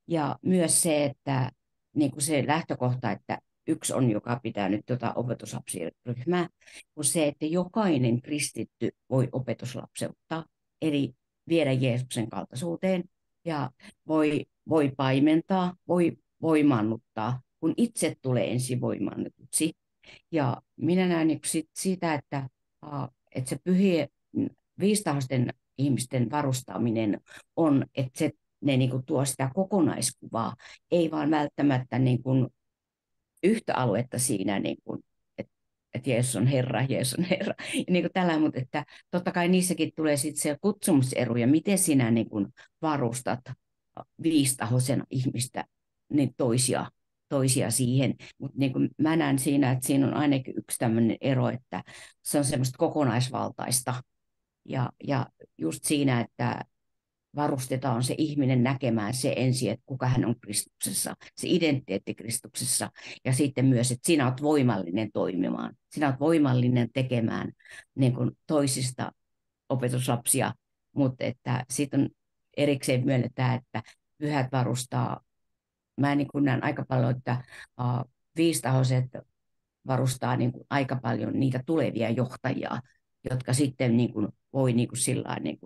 Ja myös se, että niin kuin se lähtökohta, että yksi on, joka pitää nyt tuota opetuslapsiryhmää, kun se, että jokainen kristitty voi opetuslapseuttaa, eli viedä Jeesuksen kaltaisuuteen ja voi, voi paimentaa, voi voimannuttaa, kun itse tulee ensin voimannutuksi. Ja minä näen niin sit sitä, että, että se pyhien viistahosten ihmisten varustaminen on, että se, ne niin kuin tuo sitä kokonaiskuvaa, ei vaan välttämättä niin kuin yhtä aluetta siinä niin kuin että Jeesus on Herra, Jeesus on Herra. Ja niin kuin tällä, mutta että totta kai niissäkin tulee sitten se kutsumuseru ja miten sinä niin kuin varustat viistahosen ihmistä niin toisia, toisia siihen. Mutta niin kuin mä näen siinä, että siinä on ainakin yksi tämmöinen ero, että se on semmoista kokonaisvaltaista. Ja, ja just siinä, että varustetaan se ihminen näkemään se ensin, että kuka hän on Kristuksessa, se identiteetti Kristuksessa, ja sitten myös, että sinä olet voimallinen toimimaan, sinä olet voimallinen tekemään niin kuin toisista opetuslapsia, mutta että sitten erikseen myönnetään, että pyhät varustaa, mä niin kuin näen aika paljon, että uh, viistahoiset varustaa niin kuin aika paljon niitä tulevia johtajia, jotka sitten niin kuin voi niin kuin sillä niin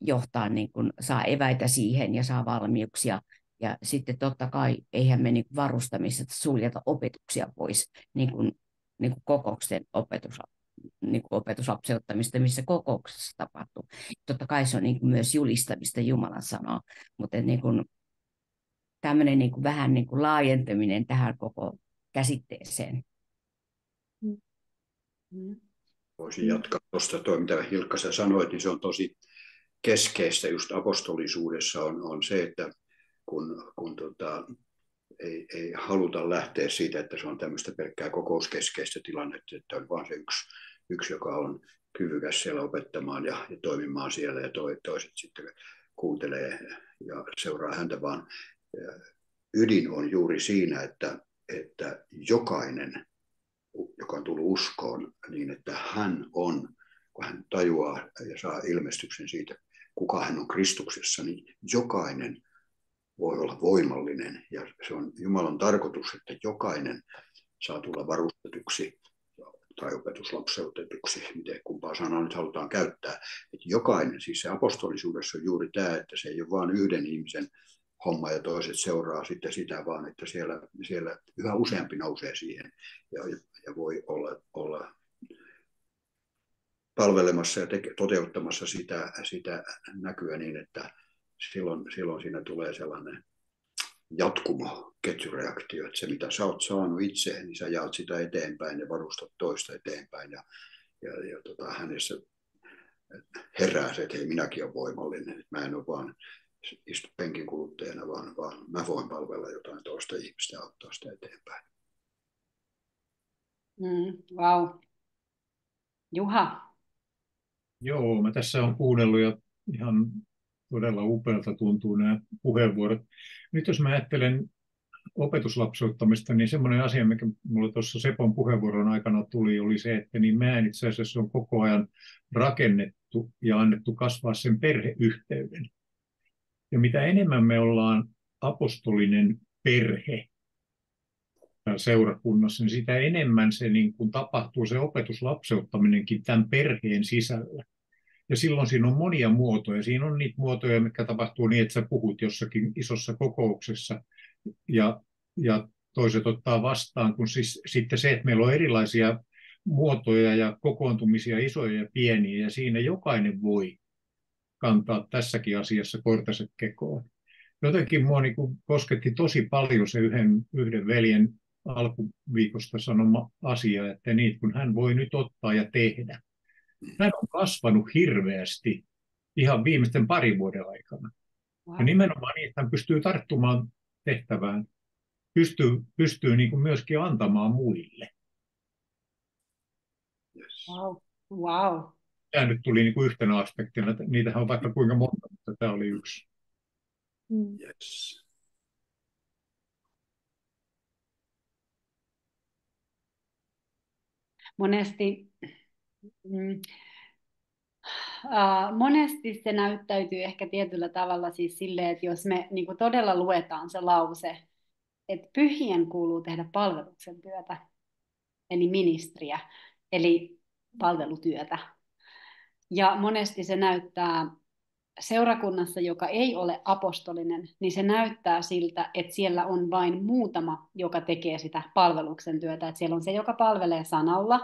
johtaa, niin kuin, saa eväitä siihen ja saa valmiuksia. Ja sitten totta kai eihän me niin varustamisesta suljeta opetuksia pois, niin kuin, niin kuin kokouksen opetus, niin kuin opetuslapseuttamista, missä kokouksessa tapahtuu. Totta kai se on niin kuin myös julistamista Jumalan sanaa, mutta niin kuin, tämmöinen niin kuin vähän niin kuin laajentaminen tähän koko käsitteeseen. Mm. Voisin jatkaa tuosta, tuo, mitä Hilkka sä sanoit, niin se on tosi keskeistä just apostolisuudessa on, on se, että kun, kun tota, ei, ei haluta lähteä siitä, että se on tämmöistä pelkkää kokouskeskeistä tilannetta, että on vain se yksi, yksi joka on kyvykäs siellä opettamaan ja, ja toimimaan siellä ja to, toiset sitten kuuntelee ja seuraa häntä, vaan ydin on juuri siinä, että, että jokainen, joka on tullut uskoon, niin että hän on, kun hän tajuaa ja saa ilmestyksen siitä, kuka hän on Kristuksessa, niin jokainen voi olla voimallinen. Ja se on Jumalan tarkoitus, että jokainen saa tulla varustetuksi tai opetuslapseutetuksi, miten kumpaa sanaa nyt halutaan käyttää. Että jokainen, siis se apostolisuudessa on juuri tämä, että se ei ole vain yhden ihmisen homma ja toiset seuraa sitten sitä, vaan että siellä, siellä yhä useampi nousee siihen ja, ja voi olla, olla palvelemassa ja teke, toteuttamassa sitä, sitä näkyä niin, että silloin, silloin siinä tulee sellainen jatkumo, ketjureaktio, että se mitä sä oot saanut itse, niin sä jaat sitä eteenpäin ja varustat toista eteenpäin ja, ja, ja tota, hänessä herää se, että hei minäkin olen voimallinen, että mä en ole vaan istu penkin kuluttajana, vaan, vaan mä voin palvella jotain toista ihmistä ja ottaa sitä eteenpäin. Mm, wow. Juha. Joo, mä tässä on kuunnellut ja ihan todella upealta tuntuu nämä puheenvuorot. Nyt jos mä ajattelen opetuslapsuuttamista, niin semmoinen asia, mikä mulle tuossa Sepon puheenvuoron aikana tuli, oli se, että niin mä itse asiassa on koko ajan rakennettu ja annettu kasvaa sen perheyhteyden. Ja mitä enemmän me ollaan apostolinen perhe seurakunnassa, niin sitä enemmän se niin kuin tapahtuu se opetuslapseuttaminenkin tämän perheen sisällä. Ja silloin siinä on monia muotoja. Siinä on niitä muotoja, mitkä tapahtuu niin, että sä puhut jossakin isossa kokouksessa ja, ja toiset ottaa vastaan, kun siis, sitten se, että meillä on erilaisia muotoja ja kokoontumisia, isoja ja pieniä, ja siinä jokainen voi kantaa tässäkin asiassa kortensa kekoon. Jotenkin mua niin kosketti tosi paljon se yhden, yhden veljen alkuviikosta sanoma asia, että niin, kun hän voi nyt ottaa ja tehdä. Hän on kasvanut hirveästi ihan viimeisten parin vuoden aikana. Wow. Ja nimenomaan niin, että hän pystyy tarttumaan tehtävään, pystyy, pystyy niin kuin myöskin antamaan muille. Yes. Wow. wow tämä nyt tuli niin kuin yhtenä aspektina. Niitähän on vaikka kuinka monta, mutta tämä oli yksi. Mm. Yes. Monesti, mm, äh, monesti se näyttäytyy ehkä tietyllä tavalla siis silleen, että jos me niin kuin todella luetaan se lause, että pyhien kuuluu tehdä palveluksen työtä, eli ministriä, eli palvelutyötä, ja monesti se näyttää seurakunnassa, joka ei ole apostolinen, niin se näyttää siltä, että siellä on vain muutama, joka tekee sitä palveluksen työtä. Että siellä on se, joka palvelee sanalla,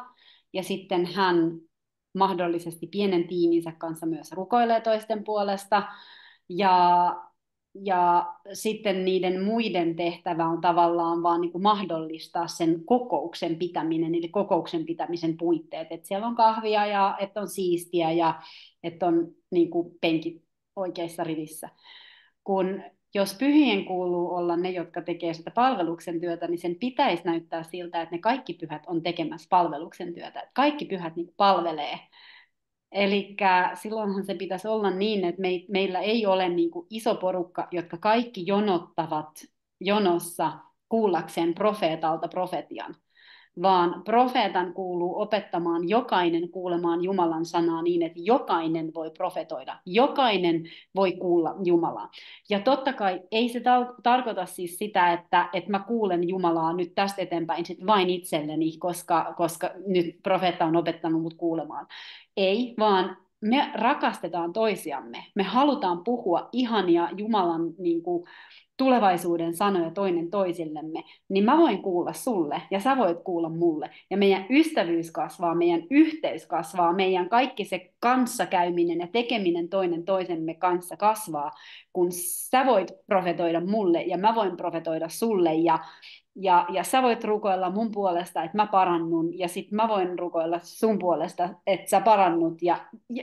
ja sitten hän mahdollisesti pienen tiiminsä kanssa myös rukoilee toisten puolesta, ja ja sitten niiden muiden tehtävä on tavallaan vaan niin kuin mahdollistaa sen kokouksen pitäminen, eli kokouksen pitämisen puitteet, että siellä on kahvia ja että on siistiä ja että on niin kuin penkit oikeissa rivissä. Kun jos pyhien kuuluu olla ne, jotka tekee sitä palveluksen työtä, niin sen pitäisi näyttää siltä, että ne kaikki pyhät on tekemässä palveluksen työtä. Kaikki pyhät niin palvelee Eli silloinhan se pitäisi olla niin, että me, meillä ei ole niin kuin iso porukka, jotka kaikki jonottavat jonossa kuullakseen profeetalta profetian, vaan profeetan kuuluu opettamaan jokainen kuulemaan Jumalan sanaa niin, että jokainen voi profetoida, jokainen voi kuulla Jumalaa. Ja totta kai ei se tar- tarkoita siis sitä, että, että mä kuulen Jumalaa nyt tästä eteenpäin sit vain itselleni, koska, koska nyt profeetta on opettanut mut kuulemaan. Ei, vaan me rakastetaan toisiamme. Me halutaan puhua ihania Jumalan niin kuin, tulevaisuuden sanoja toinen toisillemme, niin mä voin kuulla sulle ja sä voit kuulla mulle. Ja meidän ystävyys kasvaa, meidän yhteys kasvaa, meidän kaikki se kanssakäyminen ja tekeminen toinen toisemme kanssa kasvaa, kun sä voit profetoida mulle ja mä voin profetoida sulle ja ja, ja sä voit rukoilla mun puolesta, että mä parannun, ja sitten mä voin rukoilla sun puolesta, että sä parannut, ja,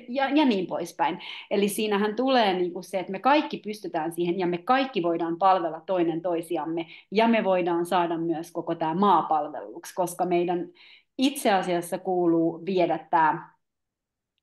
ja, ja niin poispäin. Eli siinähän tulee niinku se, että me kaikki pystytään siihen, ja me kaikki voidaan palvella toinen toisiamme, ja me voidaan saada myös koko tämä maapalveluksi, koska meidän itse asiassa kuuluu viedä tämä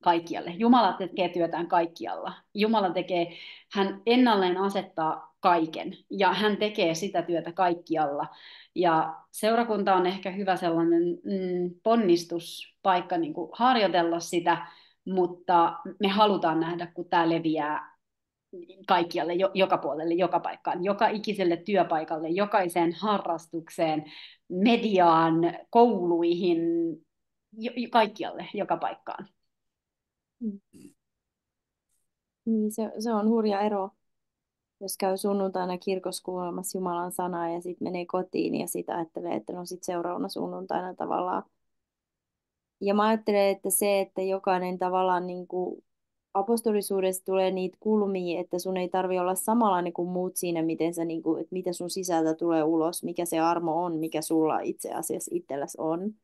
kaikkialle. Jumala tekee työtään kaikkialla. Jumala tekee, hän ennalleen asettaa kaiken ja hän tekee sitä työtä kaikkialla. Ja seurakunta on ehkä hyvä sellainen mm, ponnistuspaikka niin kuin harjoitella sitä, mutta me halutaan nähdä, kun tämä leviää kaikkialle, jo, joka puolelle, joka paikkaan, joka ikiselle työpaikalle, jokaiseen harrastukseen, mediaan, kouluihin, jo, kaikkialle, joka paikkaan. Mm. Niin, se, se on hurja ero, jos käy sunnuntaina kirkossa kuulemassa Jumalan sanaa ja sitten menee kotiin ja sitä ajattelee, että no sitten seuraavana sunnuntaina tavallaan. Ja mä ajattelen, että se, että jokainen tavallaan niin kuin apostolisuudessa tulee niitä kulmia, että sun ei tarvi olla samanlainen kuin muut siinä, miten sä, niin kuin, että mitä sun sisältä tulee ulos, mikä se armo on, mikä sulla itse asiassa itselläs on.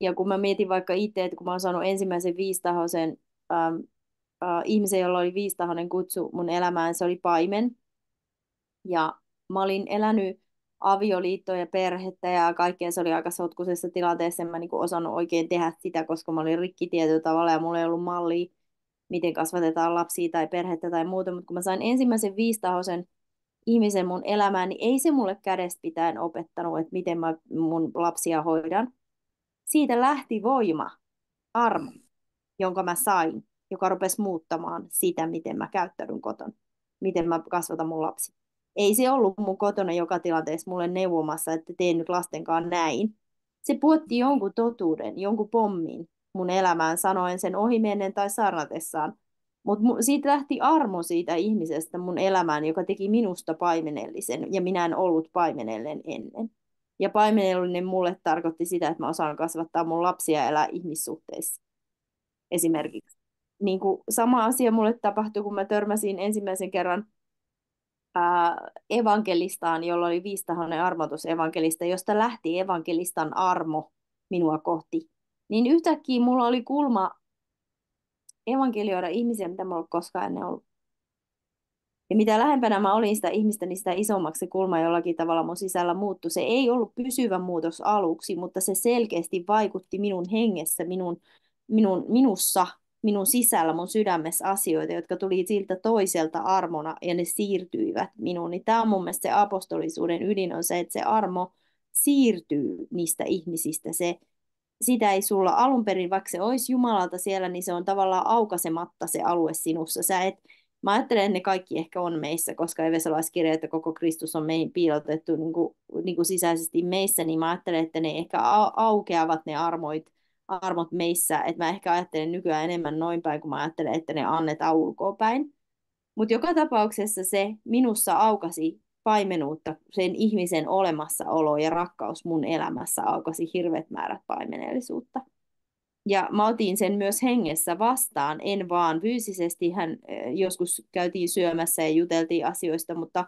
Ja kun mä mietin vaikka itse, että kun mä oon saanut ensimmäisen viistahoisen äh, ihmisen, jolla oli viistahoinen kutsu mun elämään, se oli paimen. Ja mä olin elänyt avioliittoa ja perhettä ja kaikkea, se oli aika sotkuisessa tilanteessa, en mä niin osannut oikein tehdä sitä, koska mä olin rikki tietyllä tavalla ja mulla ei ollut mallia miten kasvatetaan lapsia tai perhettä tai muuta, mutta kun mä sain ensimmäisen viistahosen ihmisen mun elämään, niin ei se mulle kädestä pitäen opettanut, että miten mä mun lapsia hoidan. Siitä lähti voima, armo, jonka mä sain, joka rupesi muuttamaan sitä, miten mä käyttäydyn kotona, miten mä kasvatan mun lapsi. Ei se ollut mun kotona joka tilanteessa mulle neuvomassa, että teen nyt lastenkaan näin. Se puotti jonkun totuuden, jonkun pommin, mun elämään sanoen sen ohimennen tai sarnatessaan. Mutta siitä lähti armo siitä ihmisestä mun elämään, joka teki minusta paimenellisen, ja minä en ollut paimenellen ennen. Ja paimenellinen mulle tarkoitti sitä, että mä osaan kasvattaa mun lapsia ja elää ihmissuhteissa. Esimerkiksi. Niin kuin sama asia mulle tapahtui, kun mä törmäsin ensimmäisen kerran ää, evankelistaan, jolla oli viistahonen armotus evankelista, josta lähti evankelistan armo minua kohti niin yhtäkkiä mulla oli kulma evankelioida ihmisiä, mitä mulla koskaan ennen ollut. Ja mitä lähempänä mä olin sitä ihmistä, niin sitä isommaksi se kulma jollakin tavalla mun sisällä muuttui. Se ei ollut pysyvä muutos aluksi, mutta se selkeästi vaikutti minun hengessä, minun, minun, minussa, minun sisällä, mun sydämessä asioita, jotka tuli siltä toiselta armona ja ne siirtyivät minuun. Niin tämä on mun mielestä se apostolisuuden ydin on se, että se armo siirtyy niistä ihmisistä. Se, sitä ei sulla alun perin, vaikka se olisi Jumalalta siellä, niin se on tavallaan aukasematta se alue sinussa. Sä et, mä ajattelen, että ne kaikki ehkä on meissä, koska Evesolaiskirja, että koko Kristus on meihin piilotettu niin kuin, niin kuin sisäisesti meissä, niin mä ajattelen, että ne ehkä aukeavat ne armoit, armot meissä. Että mä ehkä ajattelen nykyään enemmän noin päin, kun mä ajattelen, että ne annetaan ulkoa päin. Mutta joka tapauksessa se minussa aukasi paimenuutta, sen ihmisen olemassaolo ja rakkaus mun elämässä alkoi hirveät määrät paimenellisuutta. Ja mä otin sen myös hengessä vastaan, en vaan fyysisesti, hän joskus käytiin syömässä ja juteltiin asioista, mutta,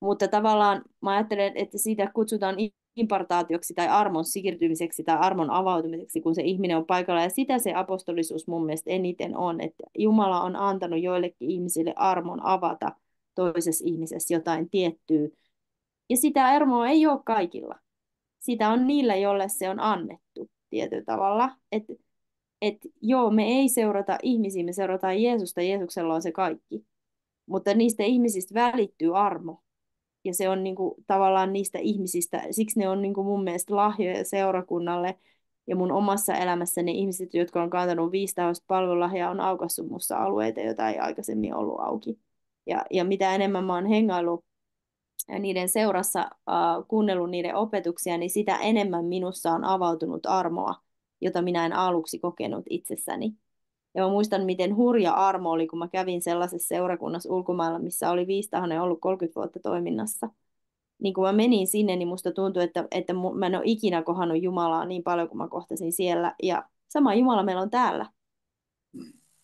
mutta tavallaan mä ajattelen, että siitä kutsutaan impartaatioksi tai armon siirtymiseksi tai armon avautumiseksi, kun se ihminen on paikalla. Ja sitä se apostolisuus mun mielestä eniten on, että Jumala on antanut joillekin ihmisille armon avata toisessa ihmisessä jotain tiettyä. Ja sitä armoa ei ole kaikilla. Sitä on niillä, joille se on annettu tietyllä tavalla. Että et, joo, me ei seurata ihmisiä, me seurataan Jeesusta, Jeesuksella on se kaikki. Mutta niistä ihmisistä välittyy armo. Ja se on niinku, tavallaan niistä ihmisistä, siksi ne on niinku mun mielestä lahjoja seurakunnalle. Ja mun omassa elämässä ne ihmiset, jotka on kantanut viistaosta palvelulahjaa, on aukassut mussa alueita, joita ei aikaisemmin ollut auki. Ja, ja mitä enemmän mä oon hengailu niiden seurassa, äh, kuunnellut niiden opetuksia, niin sitä enemmän minussa on avautunut armoa, jota minä en aluksi kokenut itsessäni. Ja mä muistan, miten hurja armo oli, kun mä kävin sellaisessa seurakunnassa ulkomailla, missä oli viistahonen ollut 30 vuotta toiminnassa. Niin kun mä menin sinne, niin musta tuntui, että, että mä en ole ikinä kohannut Jumalaa niin paljon kuin mä kohtasin siellä. Ja sama Jumala meillä on täällä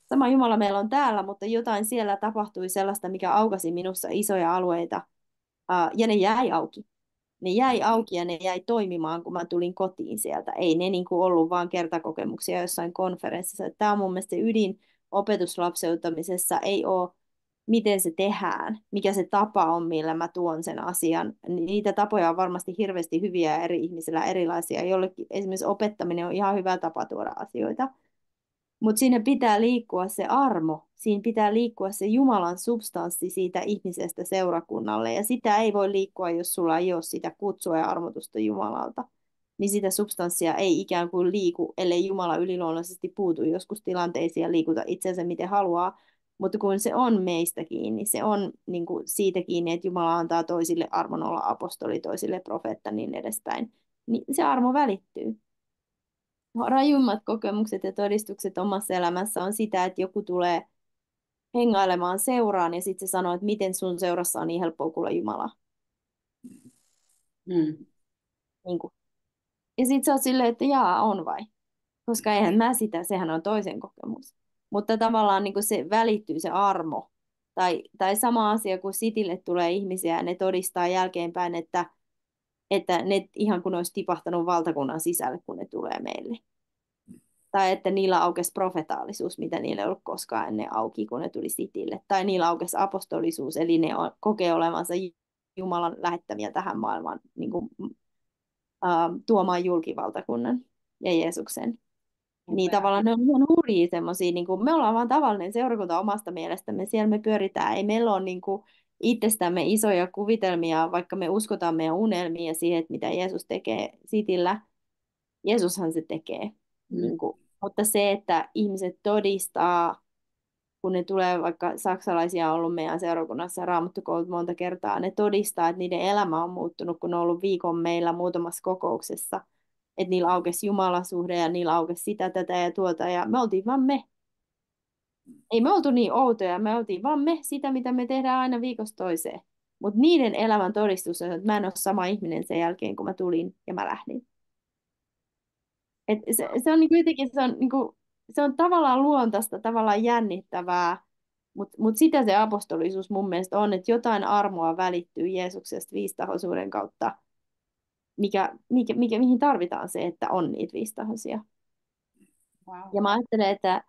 sama Jumala meillä on täällä, mutta jotain siellä tapahtui sellaista, mikä aukasi minussa isoja alueita, ja ne jäi auki. Ne jäi auki ja ne jäi toimimaan, kun mä tulin kotiin sieltä. Ei ne niin kuin ollut vain kertakokemuksia jossain konferenssissa. Tämä on mun mielestä se ydin opetuslapseuttamisessa. Ei ole, miten se tehdään, mikä se tapa on, millä mä tuon sen asian. Niitä tapoja on varmasti hirveästi hyviä ja eri ihmisillä erilaisia. Jollekin esimerkiksi opettaminen on ihan hyvä tapa tuoda asioita mutta siinä pitää liikkua se armo, siinä pitää liikkua se Jumalan substanssi siitä ihmisestä seurakunnalle. Ja sitä ei voi liikkua, jos sulla ei ole sitä kutsua ja armotusta Jumalalta. Niin sitä substanssia ei ikään kuin liiku, ellei Jumala yliluonnollisesti puutu joskus tilanteisiin ja liikuta itsensä miten haluaa. Mutta kun se on meistä kiinni, se on niin kuin siitä kiinni, että Jumala antaa toisille armon olla apostoli, toisille profeetta niin edespäin, niin se armo välittyy. Rajummat kokemukset ja todistukset omassa elämässä on sitä, että joku tulee hengailemaan seuraan ja sitten se sanoo, että miten sun seurassa on niin helppoa kuulla Jumala. Mm. Niin kuin. Ja sitten sä oot silleen, että jaa, on vai? Koska eihän mä sitä, sehän on toisen kokemus. Mutta tavallaan niin kuin se välittyy se armo. Tai, tai sama asia, kun sitille tulee ihmisiä ja ne todistaa jälkeenpäin, että, että ne ihan kun olisi tipahtanut valtakunnan sisälle, kun ne tulee meille. Tai että niillä aukesi profetaalisuus, mitä niillä ei ollut koskaan ennen auki, kun ne tuli sitille. Tai niillä aukesi apostolisuus, eli ne kokee olevansa Jumalan lähettämiä tähän maailmaan niin kuin, uh, tuomaan julkivaltakunnan ja Jeesuksen. Niin tavallaan ne on ihan hurjia semmoisia, niin kuin, me ollaan vaan tavallinen seurakunta omasta mielestämme, siellä me pyöritään, ei meillä ole niin kuin, itsestämme isoja kuvitelmia, vaikka me uskotaan meidän unelmia siihen, että mitä Jeesus tekee sitillä. Jeesushan se tekee. Mm. Niin kuin, mutta se, että ihmiset todistaa, kun ne tulee, vaikka saksalaisia on ollut meidän seurakunnassa raamattukoulut monta kertaa, ne todistaa, että niiden elämä on muuttunut, kun ne on ollut viikon meillä muutamassa kokouksessa – että niillä aukesi jumalasuhde ja niillä aukesi sitä, tätä ja tuota, ja me oltiin vaan me. Ei me oltu niin outoja, me oltiin vaan me, sitä mitä me tehdään aina viikosta toiseen. Mutta niiden elämän todistus on, että mä en ole sama ihminen sen jälkeen, kun mä tulin ja mä lähdin. Et se, se on niinku jotenkin, se on, niinku, se on tavallaan luontaista, tavallaan jännittävää, mutta mut sitä se apostolisuus mun mielestä on, että jotain armoa välittyy Jeesuksesta viistahoisuuden kautta mikä, mikä, mikä, mihin tarvitaan se, että on niitä viistahosia. Wow. Ja mä ajattelen, että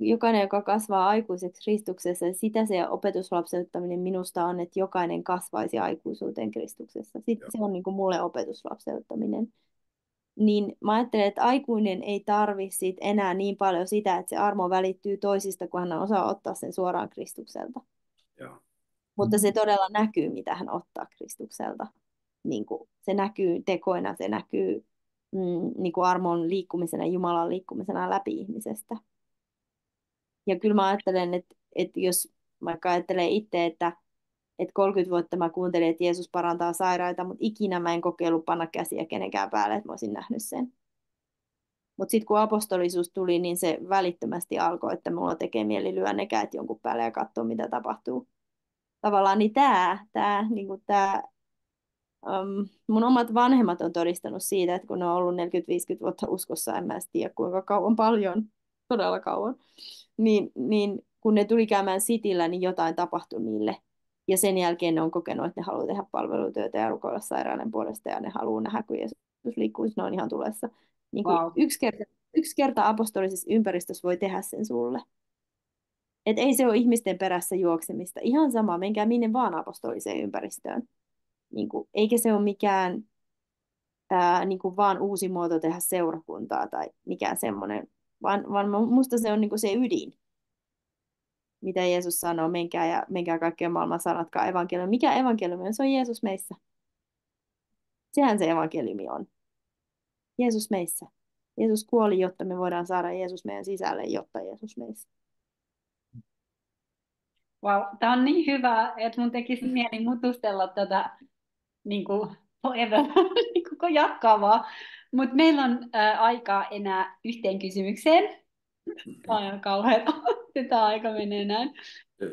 jokainen, joka kasvaa aikuiseksi Kristuksessa, sitä se opetuslapseuttaminen minusta on, että jokainen kasvaisi aikuisuuteen Kristuksessa. Sitten se on niin kuin mulle opetuslapseuttaminen. Niin mä ajattelen, että aikuinen ei tarvi sit enää niin paljon sitä, että se armo välittyy toisista, kun hän osaa ottaa sen suoraan Kristukselta. Joo. Mutta se todella näkyy, mitä hän ottaa Kristukselta niin kuin, se näkyy tekoina, se näkyy mm, niin kuin armon liikkumisena, Jumalan liikkumisena läpi ihmisestä. Ja kyllä mä ajattelen, että, että jos vaikka ajattelee itse, että, että 30 vuotta mä kuuntelin, että Jeesus parantaa sairaita, mutta ikinä mä en kokeillut panna käsiä kenenkään päälle, että mä olisin nähnyt sen. Mutta sitten kun apostolisuus tuli, niin se välittömästi alkoi, että mulla tekee mieli lyödä ne käät jonkun päälle ja katsoa, mitä tapahtuu. Tavallaan niin tämä, tämä, niin tämä Um, mun omat vanhemmat on todistanut siitä, että kun ne on ollut 40-50 vuotta uskossa, en mä tiedä kuinka kauan, paljon, todella kauan, niin, niin kun ne tuli käymään sitillä, niin jotain tapahtui niille. Ja sen jälkeen ne on kokenut, että ne haluaa tehdä palvelutyötä ja rukoilla sairauden puolesta ja ne haluaa nähdä, kun Jeesus liikkuu, ne on ihan tulessa. Niin wow. yksi, kerta, yksi kerta apostolisessa ympäristössä voi tehdä sen sulle. Et ei se ole ihmisten perässä juoksemista. Ihan sama, menkää minne vaan apostoliseen ympäristöön niin kuin, eikä se ole mikään ää, niin kuin vaan uusi muoto tehdä seurakuntaa tai mikään semmoinen, vaan, vaan musta se on niin kuin se ydin, mitä Jeesus sanoo, menkää ja menkää kaikkien maailman sanatkaa evankeliumi. Mikä evankeliumi on? Se on Jeesus meissä. Sehän se evankeliumi on. Jeesus meissä. Jeesus kuoli, jotta me voidaan saada Jeesus meidän sisälle, jotta Jeesus meissä. Wow, tämä on niin hyvä, että mun tekisi mieli mutustella tätä niin kuin forever, kuin jatkaa vaan. Mutta meillä on ää, aikaa enää yhteen kysymykseen. Tämä on ihan kauheata, tämä aika menee näin.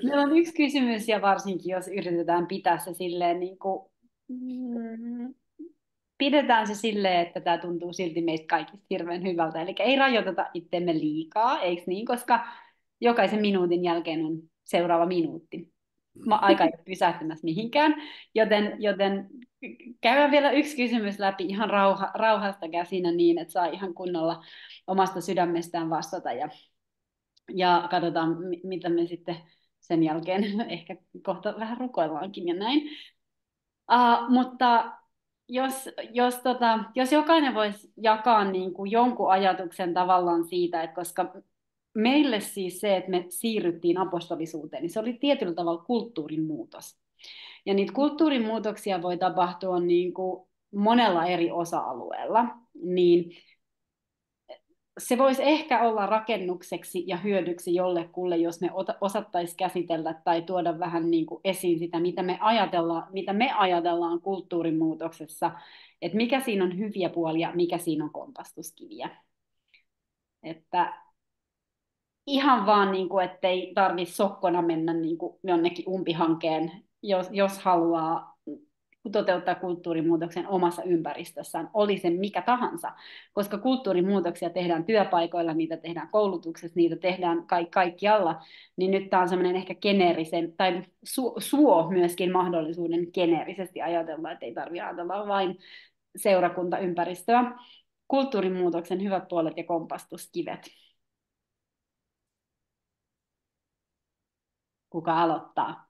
Meillä on yksi kysymys, ja varsinkin jos yritetään pitää se silleen, niin kuin, mm, pidetään se silleen, että tämä tuntuu silti meistä kaikista hirveän hyvältä. Eli ei rajoiteta itsemme liikaa, eikö niin? Koska jokaisen minuutin jälkeen on seuraava minuutti aika ei pysähtymässä mihinkään, joten, joten käydään vielä yksi kysymys läpi ihan rauha, rauhasta käsinä niin, että saa ihan kunnolla omasta sydämestään vastata ja, ja katsotaan, mitä me sitten sen jälkeen ehkä kohta vähän rukoillaankin ja näin. Uh, mutta jos, jos, tota, jos jokainen voisi jakaa niin kuin jonkun ajatuksen tavallaan siitä, että koska meille siis se, että me siirryttiin apostolisuuteen, niin se oli tietyllä tavalla kulttuurin muutos. Ja niitä kulttuurin muutoksia voi tapahtua niin kuin monella eri osa-alueella. Niin se voisi ehkä olla rakennukseksi ja hyödyksi jollekulle, jos me osattaisiin käsitellä tai tuoda vähän niin kuin esiin sitä, mitä me ajatellaan, mitä me ajatellaan kulttuurimuutoksessa, että mikä siinä on hyviä puolia, mikä siinä on kompastuskiviä. Että ihan vaan, niin kuin, ettei tarvitse sokkona mennä niin kuin jonnekin umpihankeen, jos, jos haluaa toteuttaa kulttuurimuutoksen omassa ympäristössään, oli se mikä tahansa, koska kulttuurimuutoksia tehdään työpaikoilla, niitä tehdään koulutuksessa, niitä tehdään ka- kaikkialla, niin nyt tämä on semmoinen ehkä geneerisen, tai su- suo myöskin mahdollisuuden geneerisesti ajatella, että ei tarvitse ajatella vain seurakuntaympäristöä. Kulttuurimuutoksen hyvät puolet ja kompastuskivet. Kuka aloittaa?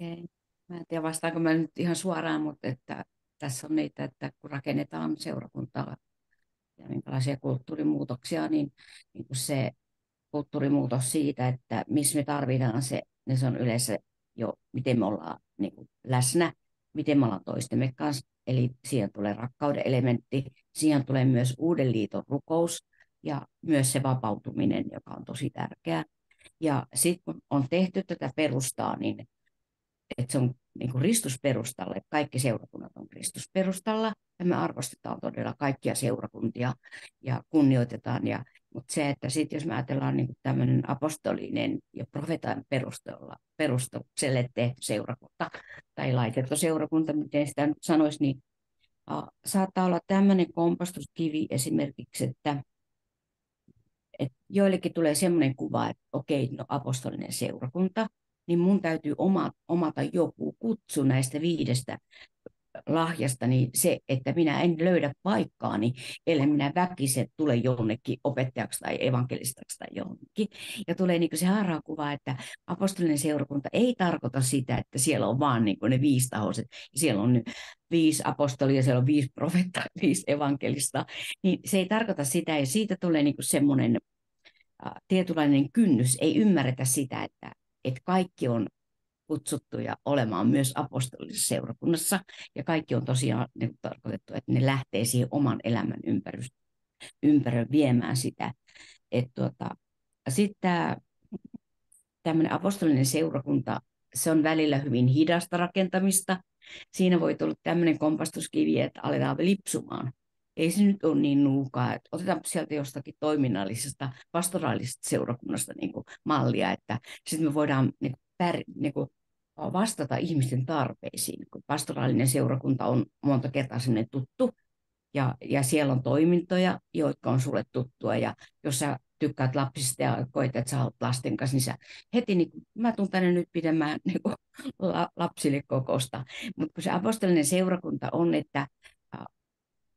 Okay. Mä en tiedä vastaanko mä nyt ihan suoraan, mutta että tässä on niitä, että kun rakennetaan seurakuntaa ja minkälaisia kulttuurimuutoksia, niin, niin kuin se kulttuurimuutos siitä, että missä me tarvitaan se, niin se on yleensä jo, miten me ollaan niin kuin läsnä, miten me ollaan toistemme kanssa. Eli siihen tulee rakkauden elementti, siihen tulee myös uuden liiton rukous ja myös se vapautuminen, joka on tosi tärkeää. Ja sitten kun on tehty tätä perustaa, niin että se on niin kuin Kristusperustalla, että kaikki seurakunnat on Kristusperustalla, ja me arvostetaan todella kaikkia seurakuntia ja kunnioitetaan. Ja, mutta se, että sitten jos me ajatellaan niin tämmöinen apostolinen ja profetan perustolla, perustukselle tehty seurakunta tai laitettu seurakunta, miten sitä nyt sanoisi, niin uh, saattaa olla tämmöinen kompastuskivi esimerkiksi, että et joillekin tulee semmoinen kuva, että okei, no apostolinen seurakunta, niin mun täytyy oma, omata joku kutsu näistä viidestä lahjasta, niin se, että minä en löydä paikkaani, ellei minä väkisin tule jonnekin opettajaksi tai evankelistaksi tai jonnekin. Ja tulee niin se harhakuva, että apostolinen seurakunta ei tarkoita sitä, että siellä on vaan niin ne viisi tahoiset, siellä on viisi apostolia, siellä on viisi profettaa, viisi evankelista, niin se ei tarkoita sitä, ja siitä tulee niin semmoinen tietynlainen kynnys, ei ymmärretä sitä, että että kaikki on kutsuttuja olemaan myös apostolisessa seurakunnassa, ja kaikki on tosiaan niin tarkoitettu, että ne lähtee siihen oman elämän ympäröön viemään sitä. tuota, Sitten tämmöinen apostolinen seurakunta, se on välillä hyvin hidasta rakentamista. Siinä voi tulla tämmöinen kompastuskivi, että aletaan lipsumaan ei se nyt ole niin nuukaa, että otetaan sieltä jostakin toiminnallisesta, pastoraalisesta seurakunnasta niin kuin mallia, että sitten me voidaan niin kuin, pär, niin kuin, vastata ihmisten tarpeisiin. Kun pastoraalinen seurakunta on monta kertaa sellainen tuttu, ja, ja siellä on toimintoja, jotka on sulle tuttua, ja jos sä tykkäät lapsista ja koet, että sä olet lasten kanssa, niin sä heti, niin mä tuun tänne nyt pidemmään niin kuin, lapsille kokousta. Mutta kun se apostolinen seurakunta on, että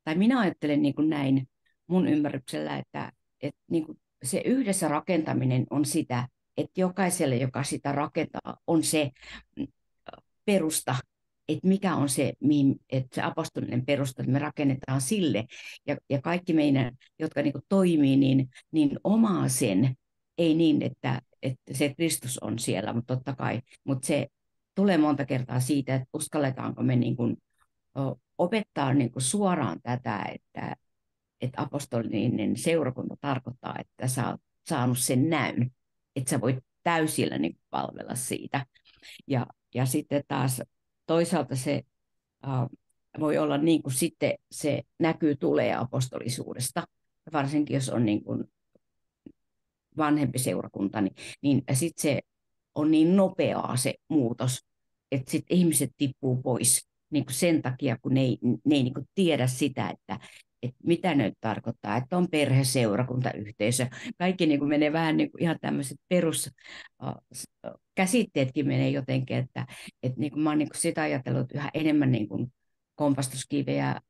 tai minä ajattelen niin näin mun ymmärryksellä, että, että niin se yhdessä rakentaminen on sitä, että jokaiselle, joka sitä rakentaa, on se mm, perusta, että mikä on se, mihin, että se apostolinen perusta, että me rakennetaan sille. Ja, ja kaikki meidän, jotka niin toimii, niin, niin omaa sen, ei niin, että, että se Kristus on siellä, mutta totta kai, mutta se tulee monta kertaa siitä, että uskalletaanko me niin kuin opettaa niin kuin suoraan tätä, että, että apostolinen seurakunta tarkoittaa, että sä oot saanut sen näyn, että sä voit täysillä niin palvella siitä. Ja, ja sitten taas toisaalta se uh, voi olla niin kuin sitten se näkyy tulee apostolisuudesta, varsinkin jos on niin kuin vanhempi seurakunta, niin, niin sitten se on niin nopeaa se muutos, että sitten ihmiset tippuu pois niin kuin sen takia, kun ne ei, ne ei niin kuin tiedä sitä, että, että mitä ne tarkoittaa, että on perhe, seurakunta, yhteisö. Kaikki niin kuin menee vähän niin kuin ihan tämmöiset peruskäsitteetkin menee jotenkin, että, että niin kuin mä oon niin kuin sitä ajatellut että yhä enemmän niin kuin kompastuskivejä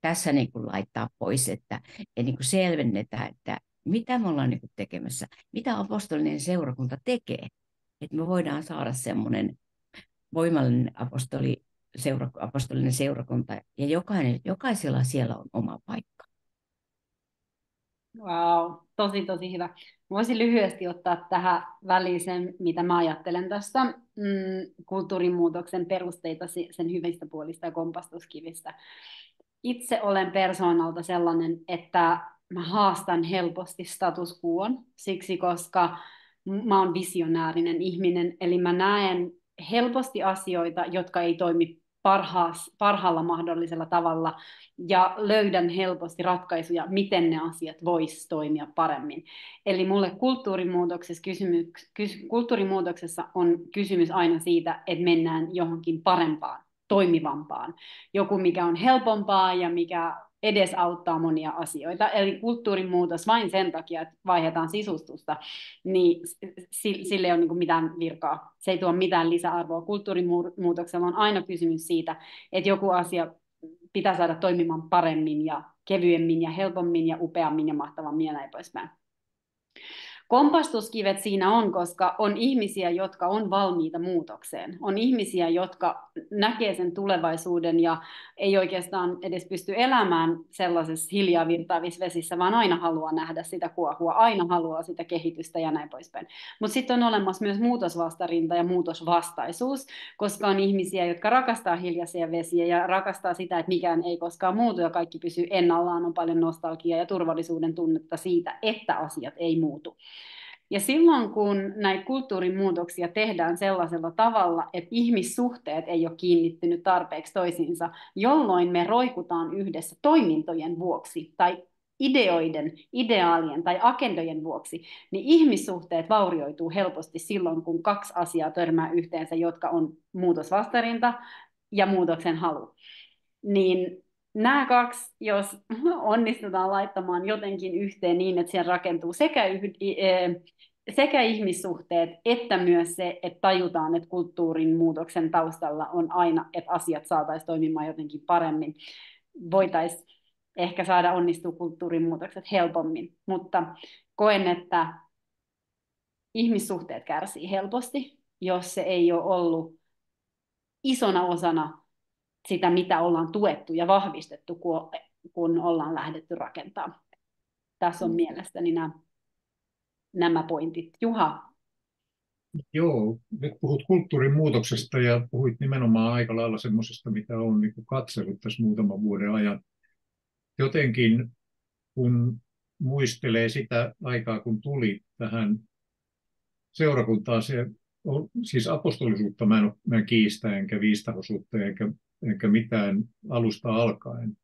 tässä niin kuin laittaa pois, että, että niin kuin selvennetään, että mitä me ollaan niin kuin tekemässä, mitä apostolinen seurakunta tekee, että me voidaan saada semmoinen voimallinen apostoli seura, apostolinen seurakunta, ja jokainen, jokaisella siellä on oma paikka. Wow, tosi tosi hyvä. Voisin lyhyesti ottaa tähän väliin sen, mitä mä ajattelen tästä mm, kulttuurimuutoksen perusteita, sen hyvistä puolista ja kompastuskivistä. Itse olen persoonalta sellainen, että mä haastan helposti status quoon, siksi koska mä oon visionäärinen ihminen, eli mä näen helposti asioita, jotka ei toimi parhaas, parhaalla mahdollisella tavalla ja löydän helposti ratkaisuja, miten ne asiat vois toimia paremmin. Eli mulle kulttuurimuutoksessa, kysymys, kys, kulttuurimuutoksessa on kysymys aina siitä, että mennään johonkin parempaan, toimivampaan. Joku, mikä on helpompaa ja mikä edesauttaa monia asioita. Eli kulttuurimuutos vain sen takia, että vaihdetaan sisustusta, niin sille ei ole niin mitään virkaa. Se ei tuo mitään lisäarvoa. Kulttuurimuutoksella on aina kysymys siitä, että joku asia pitää saada toimimaan paremmin ja kevyemmin ja helpommin ja upeammin ja mahtavammin ja näin poispäin kompastuskivet siinä on, koska on ihmisiä, jotka on valmiita muutokseen. On ihmisiä, jotka näkee sen tulevaisuuden ja ei oikeastaan edes pysty elämään sellaisessa hiljaa virtaavissa vesissä, vaan aina haluaa nähdä sitä kuohua, aina haluaa sitä kehitystä ja näin poispäin. Mutta sitten on olemassa myös muutosvastarinta ja muutosvastaisuus, koska on ihmisiä, jotka rakastaa hiljaisia vesiä ja rakastaa sitä, että mikään ei koskaan muutu ja kaikki pysyy ennallaan, on paljon nostalgiaa ja turvallisuuden tunnetta siitä, että asiat ei muutu. Ja silloin, kun näitä kulttuurimuutoksia tehdään sellaisella tavalla, että ihmissuhteet ei ole kiinnittynyt tarpeeksi toisiinsa, jolloin me roikutaan yhdessä toimintojen vuoksi tai ideoiden, ideaalien tai agendojen vuoksi, niin ihmissuhteet vaurioituu helposti silloin, kun kaksi asiaa törmää yhteensä, jotka on muutosvastarinta ja muutoksen halu. Niin nämä kaksi, jos onnistutaan laittamaan jotenkin yhteen niin, että siellä rakentuu sekä, e, sekä ihmissuhteet että myös se, että tajutaan, että kulttuurin muutoksen taustalla on aina, että asiat saataisiin toimimaan jotenkin paremmin, voitaisiin ehkä saada onnistua kulttuurin muutokset helpommin. Mutta koen, että ihmissuhteet kärsii helposti, jos se ei ole ollut isona osana sitä, mitä ollaan tuettu ja vahvistettu, kun, kun ollaan lähdetty rakentaa. Tässä on mm. mielestäni nämä, nämä pointit. Juha? Joo, nyt puhut kulttuurin muutoksesta ja puhuit nimenomaan aika lailla semmoisesta, mitä on niin katsellut tässä muutaman vuoden ajan. Jotenkin kun muistelee sitä aikaa, kun tuli tähän seurakuntaan, se siis apostolisuutta mä en, mä en kiistä, enkä viistahosuutta, enkä eikä mitään alusta alkaen.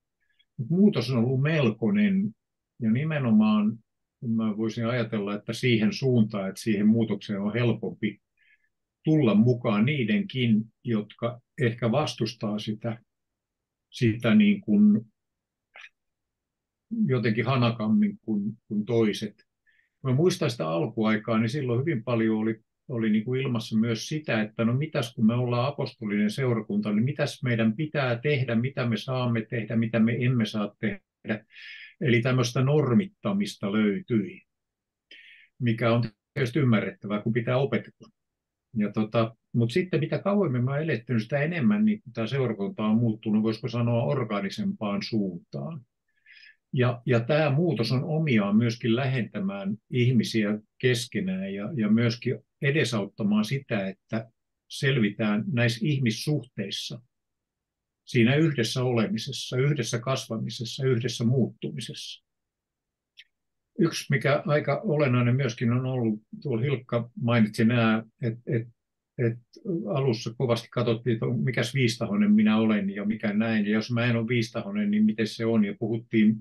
Muutos on ollut melkoinen ja nimenomaan mä voisin ajatella, että siihen suuntaan, että siihen muutokseen on helpompi tulla mukaan niidenkin, jotka ehkä vastustaa sitä, sitä niin kuin jotenkin hanakammin kuin, kuin toiset. Mä muistan sitä alkuaikaa, niin silloin hyvin paljon oli oli niin kuin ilmassa myös sitä, että no mitäs kun me ollaan apostolinen seurakunta, niin mitäs meidän pitää tehdä, mitä me saamme tehdä, mitä me emme saa tehdä. Eli tämmöistä normittamista löytyi, mikä on tietysti ymmärrettävää, kun pitää opetella. Ja tota, mutta sitten mitä kauemmin mä eletty, sitä enemmän niin tämä seurakunta on muuttunut, voisiko sanoa, organisempaan suuntaan. Ja, ja tämä muutos on omiaan myöskin lähentämään ihmisiä keskenään ja, ja myöskin edesauttamaan sitä, että selvitään näissä ihmissuhteissa, siinä yhdessä olemisessa, yhdessä kasvamisessa, yhdessä muuttumisessa. Yksi, mikä aika olennainen myöskin on ollut, tuolla Hilkka mainitsi nämä, että et, et alussa kovasti katsottiin, että mikä viistahonen minä olen ja mikä näin, ja jos mä en ole viistahonen, niin miten se on, ja puhuttiin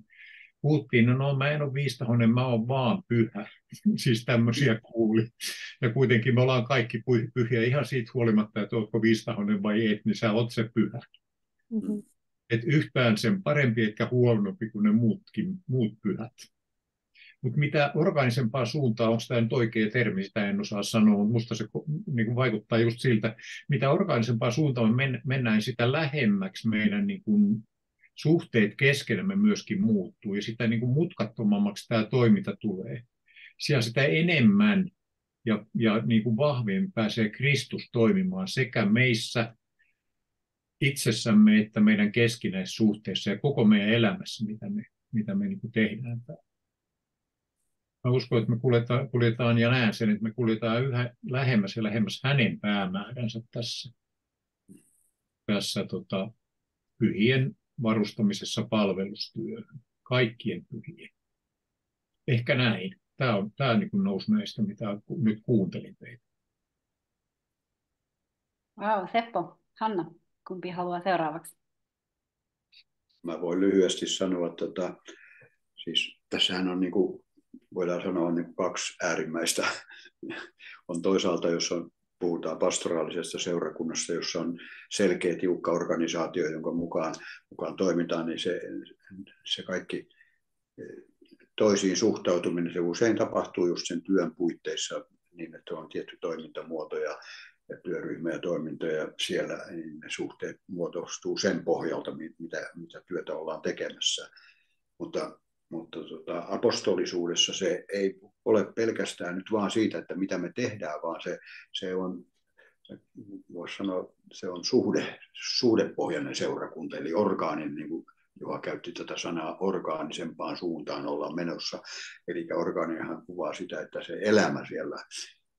puhuttiin, no, no mä en ole viistahonen, mä oon vaan pyhä. siis tämmöisiä kuuli. Ja kuitenkin me ollaan kaikki pyhiä ihan siitä huolimatta, että oletko viistahonen vai et, niin sä oot se pyhä. Mm-hmm. Et yhtään sen parempi eikä huonompi kuin ne muutkin, muut pyhät. Mutta mitä organisempaa suuntaa, onko tämä nyt oikea termi, sitä en osaa sanoa, mutta minusta se niin kuin vaikuttaa just siltä, mitä organisempaa suuntaa me mennään, sitä lähemmäksi meidän niin kuin suhteet keskenämme myöskin muuttuu ja sitä niin kuin mutkattomammaksi tämä toiminta tulee. Siellä sitä enemmän ja, ja niin kuin vahvemmin pääsee Kristus toimimaan sekä meissä itsessämme että meidän keskinäisissä suhteissa ja koko meidän elämässä, mitä me, mitä me niin kuin tehdään. Mä uskon, että me kuljetaan, kuljetaan ja näen sen, että me kuljetaan yhä lähemmäs ja lähemmäs hänen päämääränsä tässä, tässä tota, pyhien varustamisessa palvelustyöhön, kaikkien pyhien. Ehkä näin. Tämä, on, tämä niin kuin nousi näistä, mitä nyt kuuntelin teitä. Wow, Seppo, Hanna, kumpi haluaa seuraavaksi? Mä voin lyhyesti sanoa, että tota, siis tässähän on niin kuin, voidaan sanoa niin kaksi äärimmäistä. on toisaalta, jos on, puhutaan pastoraalisesta seurakunnasta, jossa on selkeä, tiukka organisaatio, jonka mukaan, mukaan toimitaan, niin se, se kaikki toisiin suhtautuminen, se usein tapahtuu just sen työn puitteissa niin, että on tietty toimintamuoto ja, ja työryhmä ja toimintoja ja siellä niin ne suhteet muodostuu sen pohjalta, mitä, mitä työtä ollaan tekemässä. Mutta, mutta tota, apostolisuudessa se ei ole pelkästään nyt vaan siitä, että mitä me tehdään, vaan se, se on voisi sanoa, se on suhde, suhdepohjainen seurakunta, eli orgaanin niin kuin joka käytti tätä sanaa orgaanisempaan suuntaan olla menossa. Eli orgaanihan kuvaa sitä, että se elämä siellä,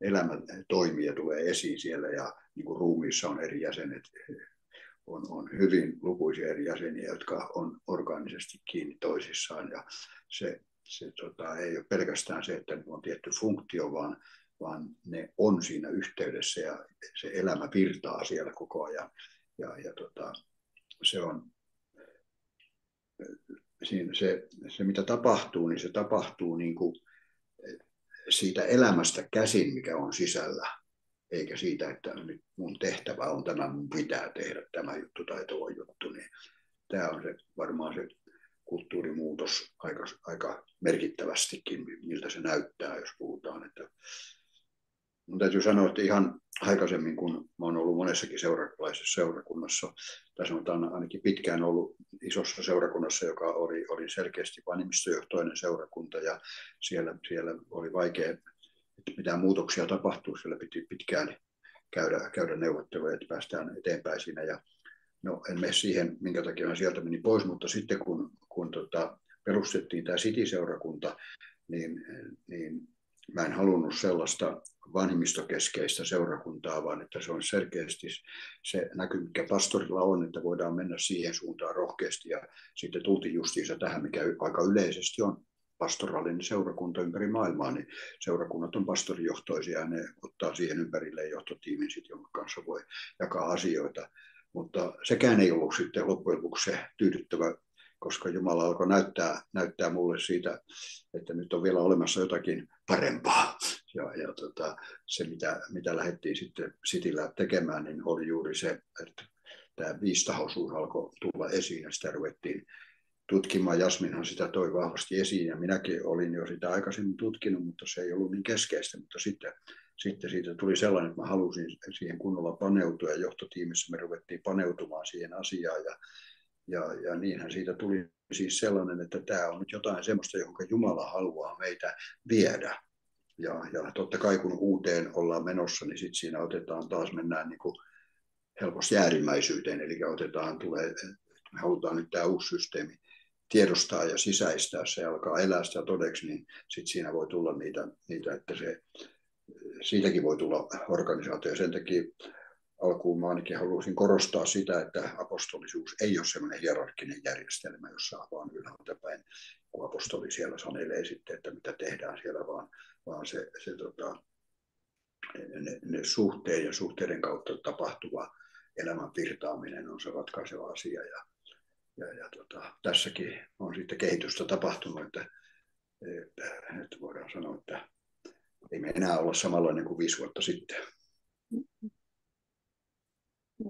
elämä toimii ja tulee esiin siellä ja niin kuin ruumiissa on eri jäsenet, on, on hyvin lukuisia eri jäseniä, jotka on orgaanisesti kiinni toisissaan ja se, se tota, ei ole pelkästään se, että on tietty funktio, vaan, vaan ne on siinä yhteydessä ja se elämä virtaa siellä koko ajan. Ja, ja tota, se on siinä se, se, mitä tapahtuu, niin se tapahtuu niin kuin siitä elämästä käsin, mikä on sisällä, eikä siitä, että nyt mun tehtävä on tämä, mun pitää tehdä tämä juttu tai tuo juttu. Niin tämä on se, varmaan se kulttuurimuutos aika, aika merkittävästikin, miltä se näyttää, jos puhutaan, että Mun täytyy sanoa, että ihan aikaisemmin, kun mä olen ollut monessakin seurakunnassa, seurakunnassa, tai sanotaan ainakin pitkään ollut isossa seurakunnassa, joka oli, oli selkeästi vanhemmistojohtoinen seurakunta, ja siellä, siellä oli vaikea, että muutoksia tapahtuu, siellä piti pitkään käydä, käydä neuvotteluja, että päästään eteenpäin siinä, ja no en mene siihen, minkä takia mä sieltä meni pois, mutta sitten kun, kun tota, perustettiin tämä City-seurakunta, niin, niin mä en halunnut sellaista vanhemmistokeskeistä seurakuntaa, vaan että se on selkeästi se näky, mikä pastorilla on, että voidaan mennä siihen suuntaan rohkeasti. Ja sitten tultiin justiinsa tähän, mikä aika yleisesti on pastoraalinen seurakunta ympäri maailmaa, niin seurakunnat on pastorijohtoisia ja ne ottaa siihen ympärille johtotiimin, sit, jonka kanssa voi jakaa asioita. Mutta sekään ei ollut sitten loppujen lopuksi se tyydyttävä koska Jumala alkoi näyttää, näyttää mulle siitä, että nyt on vielä olemassa jotakin parempaa. Ja, ja tota, se, mitä, mitä lähdettiin sitten Sitillä tekemään, niin oli juuri se, että tämä viistahoisuus alkoi tulla esiin ja sitä ruvettiin tutkimaan. Jasminhan sitä toi vahvasti esiin ja minäkin olin jo sitä aikaisemmin tutkinut, mutta se ei ollut niin keskeistä. Mutta sitten, sitten siitä tuli sellainen, että mä halusin siihen kunnolla paneutua ja johtotiimissä me ruvettiin paneutumaan siihen asiaan ja ja, ja niinhän siitä tuli siis sellainen, että tämä on nyt jotain semmoista, johon Jumala haluaa meitä viedä. Ja, ja totta kai kun uuteen ollaan menossa, niin sitten siinä otetaan taas, mennään niin kuin helposti äärimmäisyyteen, eli otetaan, tulee, me halutaan nyt tämä uusi systeemi tiedostaa ja sisäistää, se alkaa elää sitä todeksi, niin sitten siinä voi tulla niitä, niitä, että se, siitäkin voi tulla organisaatio. Sen takia alkuun mä ainakin haluaisin korostaa sitä, että apostolisuus ei ole semmoinen hierarkkinen järjestelmä, jossa on vaan ylhäältä päin, kun apostoli siellä sanelee sitten, että mitä tehdään siellä, vaan, vaan se, se tota, ne, ne suhteen ja suhteiden kautta tapahtuva elämän virtaaminen on se ratkaiseva asia. Ja, ja, ja tota, tässäkin on sitten kehitystä tapahtunut, että, että, että voidaan sanoa, että ei me enää olla samanlainen kuin viisi vuotta sitten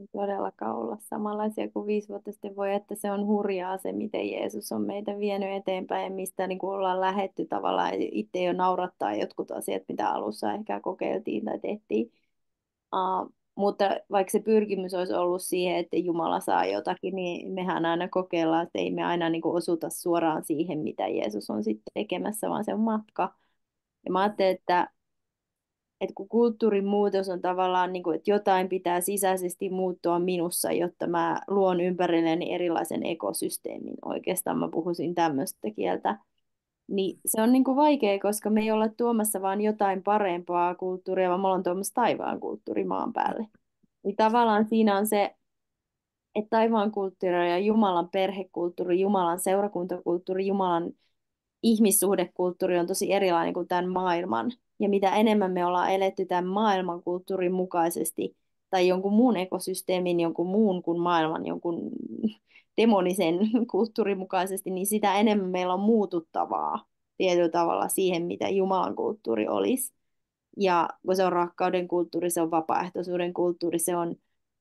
ei todellakaan olla samanlaisia kuin viisi vuotta sitten. Voi, että se on hurjaa se, miten Jeesus on meitä vienyt eteenpäin ja mistä niin kuin ollaan lähetty tavallaan. Itse jo naurattaa jotkut asiat, mitä alussa ehkä kokeiltiin tai tehtiin. Uh, mutta vaikka se pyrkimys olisi ollut siihen, että Jumala saa jotakin, niin mehän aina kokeillaan, että ei me aina niin kuin osuta suoraan siihen, mitä Jeesus on sitten tekemässä, vaan se on matka. Ja mä ajattelen, että että kun kulttuurin muutos on tavallaan, niin kuin, että jotain pitää sisäisesti muuttua minussa, jotta mä luon ympärilleni erilaisen ekosysteemin. Oikeastaan mä puhuisin tämmöistä kieltä. Niin se on niin kuin vaikea, koska me ei olla tuomassa vaan jotain parempaa kulttuuria, vaan me ollaan tuomassa taivaan kulttuuri maan päälle. Niin tavallaan siinä on se, että taivaan kulttuuri ja Jumalan perhekulttuuri, Jumalan seurakuntakulttuuri, Jumalan ihmissuhdekulttuuri on tosi erilainen kuin tämän maailman. Ja mitä enemmän me ollaan eletty tämän maailman kulttuurin mukaisesti tai jonkun muun ekosysteemin, jonkun muun kuin maailman, jonkun demonisen kulttuurin mukaisesti, niin sitä enemmän meillä on muututtavaa tietyllä tavalla siihen, mitä Jumalan kulttuuri olisi. Ja kun se on rakkauden kulttuuri, se on vapaaehtoisuuden kulttuuri, se on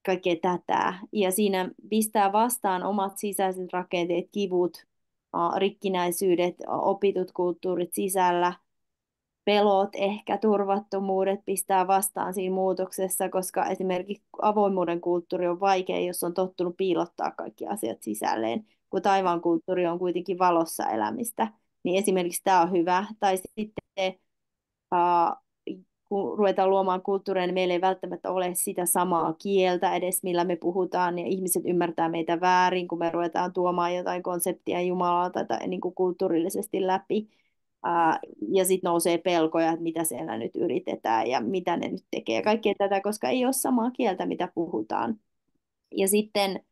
kaikkea tätä. Ja siinä pistää vastaan omat sisäiset rakenteet, kivut, rikkinäisyydet, opitut kulttuurit sisällä, pelot, ehkä turvattomuudet pistää vastaan siinä muutoksessa, koska esimerkiksi avoimuuden kulttuuri on vaikea, jos on tottunut piilottaa kaikki asiat sisälleen, kun taivaan kulttuuri on kuitenkin valossa elämistä. Niin esimerkiksi tämä on hyvä. Tai sitten uh, kun ruvetaan luomaan kulttuuria, niin meillä ei välttämättä ole sitä samaa kieltä edes, millä me puhutaan, ja ihmiset ymmärtää meitä väärin, kun me ruvetaan tuomaan jotain konseptia Jumalalta tai niin kuin kulttuurillisesti läpi. Ja sitten nousee pelkoja, että mitä siellä nyt yritetään ja mitä ne nyt tekee. Kaikkea tätä, koska ei ole samaa kieltä, mitä puhutaan. Ja sitten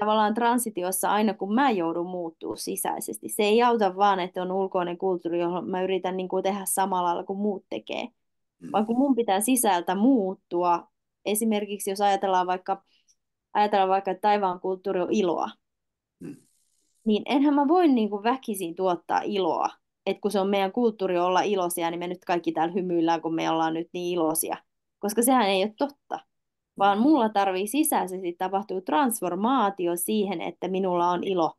tavallaan transitiossa aina kun mä joudun muuttuu sisäisesti. Se ei auta vaan, että on ulkoinen kulttuuri, johon mä yritän niin kuin tehdä samalla lailla kuin muut tekee. Mm. Vaan kun mun pitää sisältä muuttua, esimerkiksi jos ajatellaan vaikka, ajatellaan vaikka että taivaan kulttuuri on iloa. Niin enhän mä voi niin kuin väkisin tuottaa iloa. Että kun se on meidän kulttuuri olla iloisia, niin me nyt kaikki täällä hymyillään, kun me ollaan nyt niin iloisia. Koska sehän ei ole totta vaan mulla tarvii sisäisesti tapahtua transformaatio siihen, että minulla on ilo,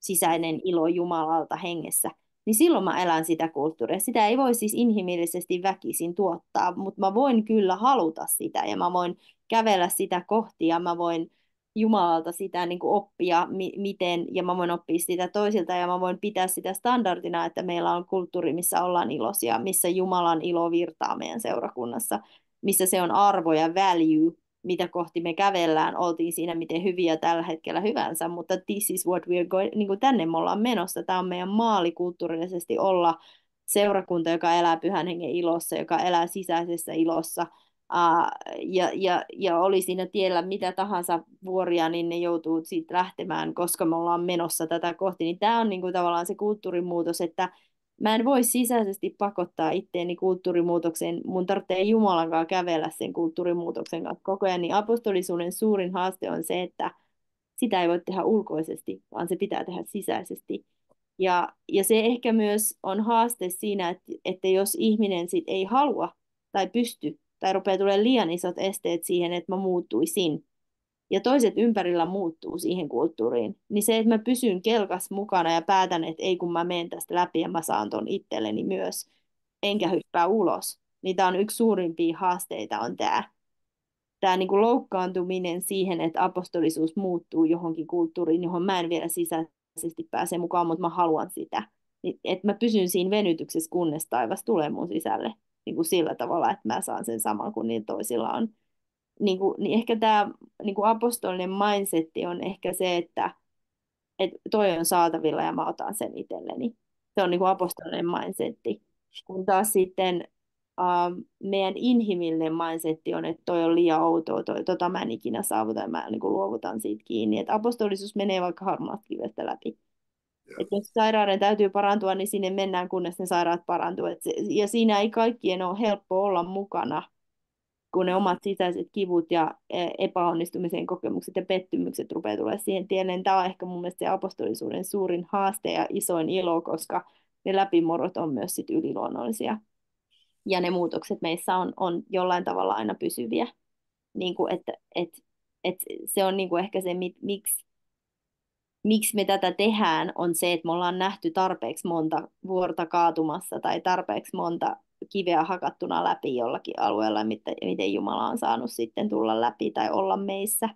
sisäinen ilo Jumalalta hengessä, niin silloin mä elän sitä kulttuuria. Sitä ei voi siis inhimillisesti väkisin tuottaa, mutta mä voin kyllä haluta sitä ja mä voin kävellä sitä kohti ja mä voin Jumalalta sitä niin kuin oppia, mi- miten, ja mä voin oppia sitä toisilta, ja mä voin pitää sitä standardina, että meillä on kulttuuri, missä ollaan iloisia, missä Jumalan ilo virtaa meidän seurakunnassa, missä se on arvo ja value, mitä kohti me kävellään, oltiin siinä miten hyviä tällä hetkellä hyvänsä, mutta this is what we are going, niin kuin tänne me ollaan menossa. Tämä on meidän maali kulttuurillisesti olla seurakunta, joka elää pyhän hengen ilossa, joka elää sisäisessä ilossa, ja, ja, ja oli siinä tiellä mitä tahansa vuoria, niin ne joutuu siitä lähtemään, koska me ollaan menossa tätä kohti. Niin tämä on niinku tavallaan se kulttuurimuutos, että mä en voi sisäisesti pakottaa itteeni kulttuurimuutokseen. Mun tarvitsee Jumalan kävellä sen kulttuurimuutoksen kanssa koko ajan. Niin apostolisuuden suurin haaste on se, että sitä ei voi tehdä ulkoisesti, vaan se pitää tehdä sisäisesti. Ja, ja se ehkä myös on haaste siinä, että, että jos ihminen sit ei halua tai pysty tai rupeaa tulemaan liian isot esteet siihen, että mä muuttuisin, ja toiset ympärillä muuttuu siihen kulttuuriin, niin se, että mä pysyn kelkas mukana ja päätän, että ei kun mä menen tästä läpi ja mä saan ton itselleni myös, enkä hyppää ulos, niin tämä on yksi suurimpia haasteita on tämä, tämä niin kuin loukkaantuminen siihen, että apostolisuus muuttuu johonkin kulttuuriin, johon mä en vielä sisäisesti pääse mukaan, mutta mä haluan sitä. Niin, että mä pysyn siinä venytyksessä, kunnes taivas tulee mun sisälle niin kuin sillä tavalla, että mä saan sen saman kuin niin toisilla on niin, kuin, niin ehkä tämä niin kuin apostolinen mindsetti on ehkä se, että et toi on saatavilla ja mä otan sen itselleni. Se on niin kuin apostolinen mindsetti. Kun taas sitten uh, meidän inhimillinen mindsetti on, että toi on liian outoa, toi, tota mä en ikinä saavuta ja mä niin kuin luovutan siitä kiinni. Että apostolisuus menee vaikka harmaasta kivestä läpi. Et jos sairauden täytyy parantua, niin sinne mennään, kunnes ne sairaat parantuu. Et se, ja siinä ei kaikkien ole helppo olla mukana kun ne omat sisäiset kivut ja e, epäonnistumisen kokemukset ja pettymykset rupeaa tulemaan siihen tielle. Tämä on ehkä mun mielestä se apostolisuuden suurin haaste ja isoin ilo, koska ne läpimorot on myös sit yliluonnollisia. Ja ne muutokset meissä on, on jollain tavalla aina pysyviä. Niin kuin, että, et, et se on niin kuin ehkä se, miksi miksi me tätä tehdään, on se, että me ollaan nähty tarpeeksi monta vuorta kaatumassa tai tarpeeksi monta kiveä hakattuna läpi jollakin alueella, miten, Jumala on saanut sitten tulla läpi tai olla meissä.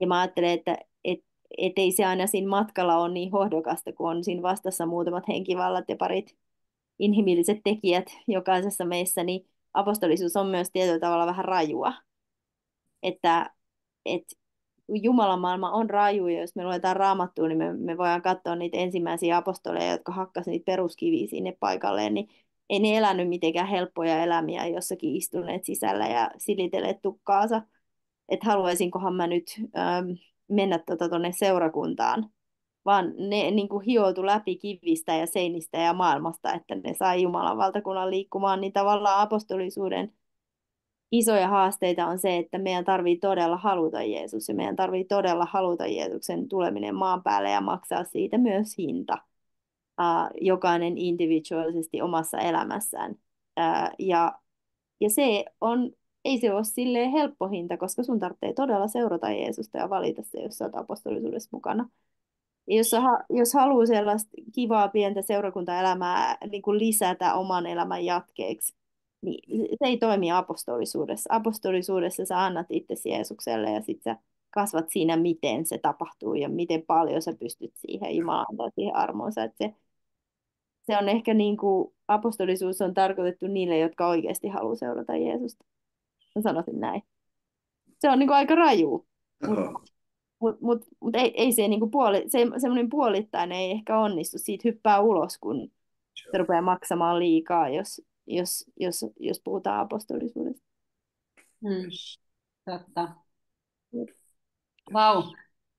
Ja mä ajattelen, että et, et ei se aina siinä matkalla ole niin hohdokasta, kun on siinä vastassa muutamat henkivallat ja parit inhimilliset tekijät jokaisessa meissä, niin apostolisuus on myös tietyllä tavalla vähän rajua. Että et Jumalan maailma on raju, ja jos me luetaan raamattua, niin me, me voidaan katsoa niitä ensimmäisiä apostoleja, jotka hakkasivat niitä peruskiviä sinne paikalleen, niin ei ne elänyt mitenkään helppoja elämiä jossakin istuneet sisällä ja silitelleet tukkaansa. Että haluaisinkohan mä nyt ähm, mennä tuonne tota, seurakuntaan vaan ne niin kuin hioutui läpi kivistä ja seinistä ja maailmasta, että ne sai Jumalan valtakunnan liikkumaan, niin tavallaan apostolisuuden isoja haasteita on se, että meidän tarvii todella haluta Jeesus ja meidän tarvii todella haluta Jeesuksen tuleminen maan päälle ja maksaa siitä myös hinta. Uh, jokainen individuaalisesti omassa elämässään. Uh, ja, ja se on, ei se ole silleen helppo hinta, koska sun tarvitsee todella seurata Jeesusta ja valita se, jos oot apostolisuudessa mukana. Ja jos, jos haluaa sellaista kivaa pientä seurakuntaelämää niin kuin lisätä oman elämän jatkeeksi, niin se ei toimi apostolisuudessa. Apostolisuudessa sä annat itsesi Jeesukselle ja sitten sä kasvat siinä, miten se tapahtuu ja miten paljon sä pystyt siihen Jumalan antaa siihen armoonsa. Että se, se on ehkä niin kuin, apostolisuus on tarkoitettu niille, jotka oikeasti haluaa seurata Jeesusta. Mä sanoisin näin. Se on niin kuin aika raju. Mutta mut, mut, mut ei, ei se, niinku puoli, se semmoinen puolittainen ei ehkä onnistu. Siitä hyppää ulos, kun se rupeaa maksamaan liikaa, jos, jos, jos, jos puhutaan apostolisuudesta. Mm. Totta. Vau,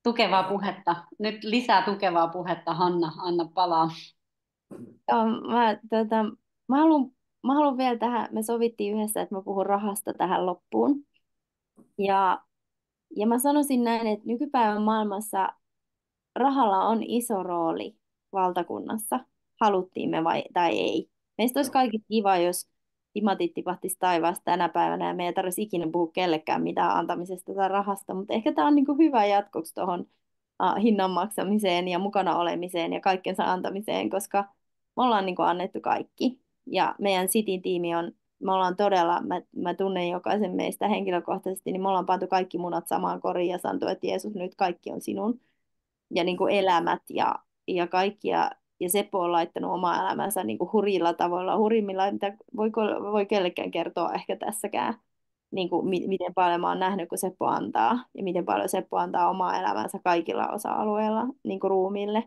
tukevaa puhetta. Nyt lisää tukevaa puhetta, Hanna. Anna palaa. Joo, mä, tota, mä, haluan, mä haluan vielä tähän, me sovittiin yhdessä, että mä puhun rahasta tähän loppuun. Ja, ja mä sanoisin näin, että nykypäivän maailmassa rahalla on iso rooli valtakunnassa, haluttiin me vai, tai ei. Meistä olisi kaikki kiva, jos timatit tipahtisi taivaasta tänä päivänä ja me ei tarvitsisi ikinä puhua kellekään mitään antamisesta tai rahasta, mutta ehkä tämä on niin kuin hyvä jatkoksi tuohon hinnan maksamiseen ja mukana olemiseen ja kaikkensa antamiseen, koska me ollaan niin kuin annettu kaikki. Ja meidän Cityn tiimi on, me ollaan todella, mä, mä tunnen jokaisen meistä henkilökohtaisesti, niin me ollaan pantu kaikki munat samaan koriin ja sanottu, että Jeesus, nyt kaikki on sinun. Ja niin kuin elämät ja, ja kaikkia ja Seppo on laittanut omaa elämänsä niin kuin hurjilla tavoilla, hurjimmilla, mitä voi, voi kellekään kertoa ehkä tässäkään, niin kuin, miten paljon mä oon nähnyt, kun Seppo antaa, ja miten paljon Seppo antaa omaa elämänsä kaikilla osa-alueilla niin kuin ruumille.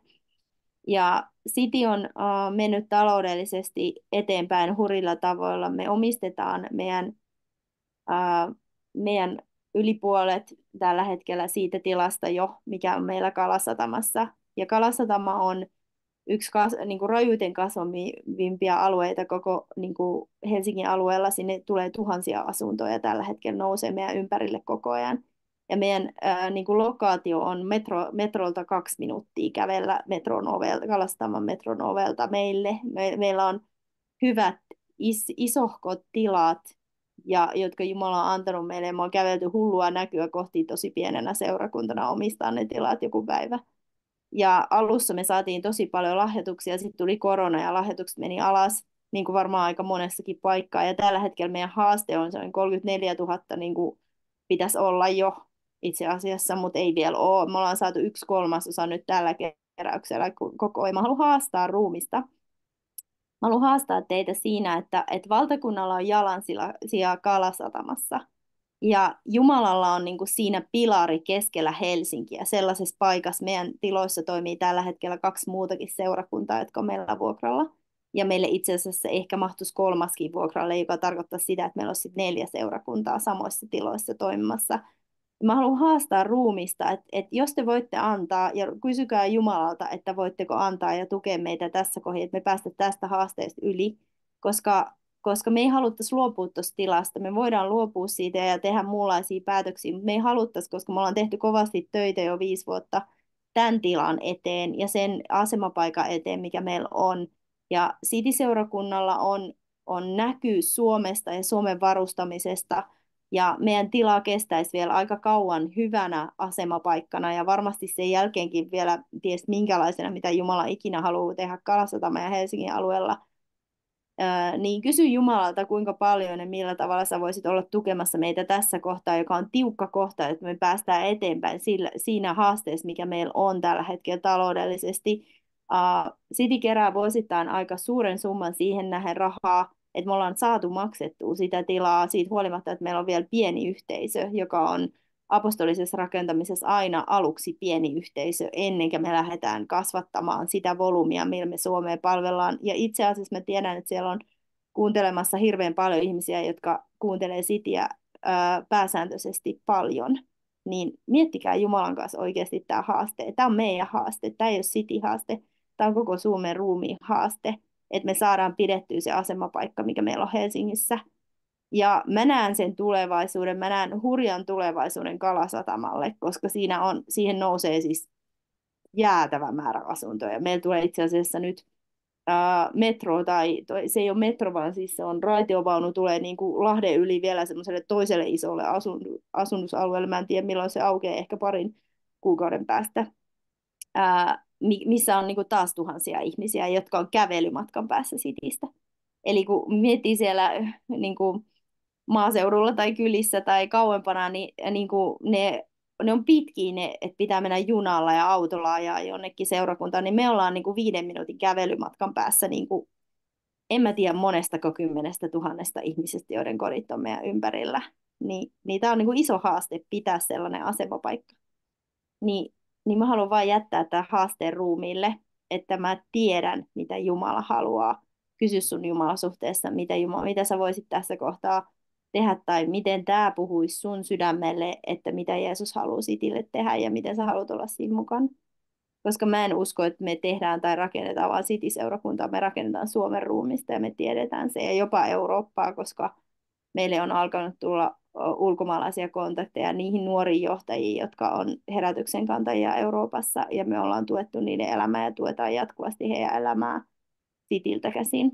Ja City on uh, mennyt taloudellisesti eteenpäin hurilla tavoilla. Me omistetaan meidän, uh, meidän ylipuolet tällä hetkellä siitä tilasta jo, mikä on meillä Kalasatamassa. Ja Kalasatama on yksi kas, niin kuin rajuiten kasvavimpia alueita koko niin kuin Helsingin alueella. Sinne tulee tuhansia asuntoja tällä hetkellä nousee meidän ympärille koko ajan. Ja meidän ää, niin kuin lokaatio on metro, metrolta kaksi minuuttia kävellä metron ovelta, Kalastaman metron ovelta meille. Me, meillä on hyvät is, isohkot tilat, ja, jotka Jumala on antanut meille. Me on kävelty hullua näkyä kohti tosi pienenä seurakuntana omistaa ne tilat joku päivä. Ja alussa me saatiin tosi paljon lahjoituksia, sitten tuli korona ja lahjoitukset meni alas, niin kuin varmaan aika monessakin paikkaa. Ja tällä hetkellä meidän haaste on se 34 000, niin kuin pitäisi olla jo itse asiassa, mutta ei vielä ole. Me ollaan saatu yksi kolmasosa nyt tällä keräyksellä koko ajan. Mä haluan haastaa ruumista. Mä haluan haastaa teitä siinä, että, että valtakunnalla on jalansija Kalasatamassa – ja Jumalalla on niin kuin siinä pilari keskellä Helsinkiä. Sellaisessa paikassa meidän tiloissa toimii tällä hetkellä kaksi muutakin seurakuntaa, jotka on meillä vuokralla. Ja meille itse asiassa ehkä mahtuisi kolmaskin vuokralle, joka tarkoittaa sitä, että meillä olisi neljä seurakuntaa samoissa tiloissa toimimassa. Mä haluan haastaa ruumista, että, että jos te voitte antaa, ja kysykää Jumalalta, että voitteko antaa ja tukea meitä tässä kohdassa, että me päästä tästä haasteesta yli, koska koska me ei haluttaisi luopua tuosta tilasta. Me voidaan luopua siitä ja tehdä muunlaisia päätöksiä, mutta me ei haluttaisi, koska me ollaan tehty kovasti töitä jo viisi vuotta tämän tilan eteen ja sen asemapaikan eteen, mikä meillä on. Ja City-seurakunnalla on, on näkyy Suomesta ja Suomen varustamisesta, ja meidän tila kestäisi vielä aika kauan hyvänä asemapaikkana, ja varmasti sen jälkeenkin vielä ties minkälaisena, mitä Jumala ikinä haluaa tehdä Kalasatama ja Helsingin alueella – niin kysy Jumalalta, kuinka paljon ja millä tavalla sä voisit olla tukemassa meitä tässä kohtaa, joka on tiukka kohta, että me päästään eteenpäin sillä, siinä haasteessa, mikä meillä on tällä hetkellä taloudellisesti. City kerää vuosittain aika suuren summan siihen nähden rahaa, että me ollaan saatu maksettua sitä tilaa siitä huolimatta, että meillä on vielä pieni yhteisö, joka on apostolisessa rakentamisessa aina aluksi pieni yhteisö ennen kuin me lähdetään kasvattamaan sitä volyymia, millä me Suomeen palvellaan. Ja itse asiassa mä tiedän, että siellä on kuuntelemassa hirveän paljon ihmisiä, jotka kuuntelee sitiä ää, pääsääntöisesti paljon. niin miettikää Jumalan kanssa oikeasti tämä haaste. Tämä on meidän haaste, tämä ei ole City-haaste, tämä on koko Suomen ruumiin haaste, että me saadaan pidettyä se asemapaikka, mikä meillä on Helsingissä. Ja mä näen sen tulevaisuuden, mä näen hurjan tulevaisuuden Kalasatamalle, koska siinä on, siihen nousee siis jäätävä määrä asuntoja. Meillä tulee itse asiassa nyt ää, metro, tai toi, se ei ole metro, vaan siis se on raitiovaunu, tulee niin kuin Lahden yli vielä semmoiselle toiselle isolle asun, asunnusalueelle. Mä en tiedä, milloin se aukeaa, ehkä parin kuukauden päästä, ää, missä on niin kuin taas tuhansia ihmisiä, jotka on kävelymatkan päässä sitistä. Eli kun miettii siellä niin kuin maaseudulla tai kylissä tai kauempana, niin, niin kuin ne ne on pitkiä ne, että pitää mennä junalla ja autolla ja jonnekin seurakuntaan, niin me ollaan niin kuin viiden minuutin kävelymatkan päässä, niin kuin, en mä tiedä monestako kymmenestä tuhannesta ihmisestä, joiden kodit on meidän ympärillä. Niin, niin tämä on niin kuin iso haaste pitää sellainen asemapaikka. Niin, niin mä haluan vain jättää tämän haasteen ruumiille, että mä tiedän, mitä Jumala haluaa. Kysy sun Jumala suhteessa, mitä, Jumala, mitä sä voisit tässä kohtaa tehdä tai miten tämä puhuisi sun sydämelle, että mitä Jeesus haluaa sitille tehdä ja miten sä haluat olla siinä mukana. Koska mä en usko, että me tehdään tai rakennetaan vaan City-seurakuntaa, me rakennetaan Suomen ruumista ja me tiedetään se ja jopa Eurooppaa, koska meille on alkanut tulla ulkomaalaisia kontakteja niihin nuoriin johtajiin, jotka on herätyksen kantajia Euroopassa ja me ollaan tuettu niiden elämää ja tuetaan jatkuvasti heidän elämää Citiltä käsin.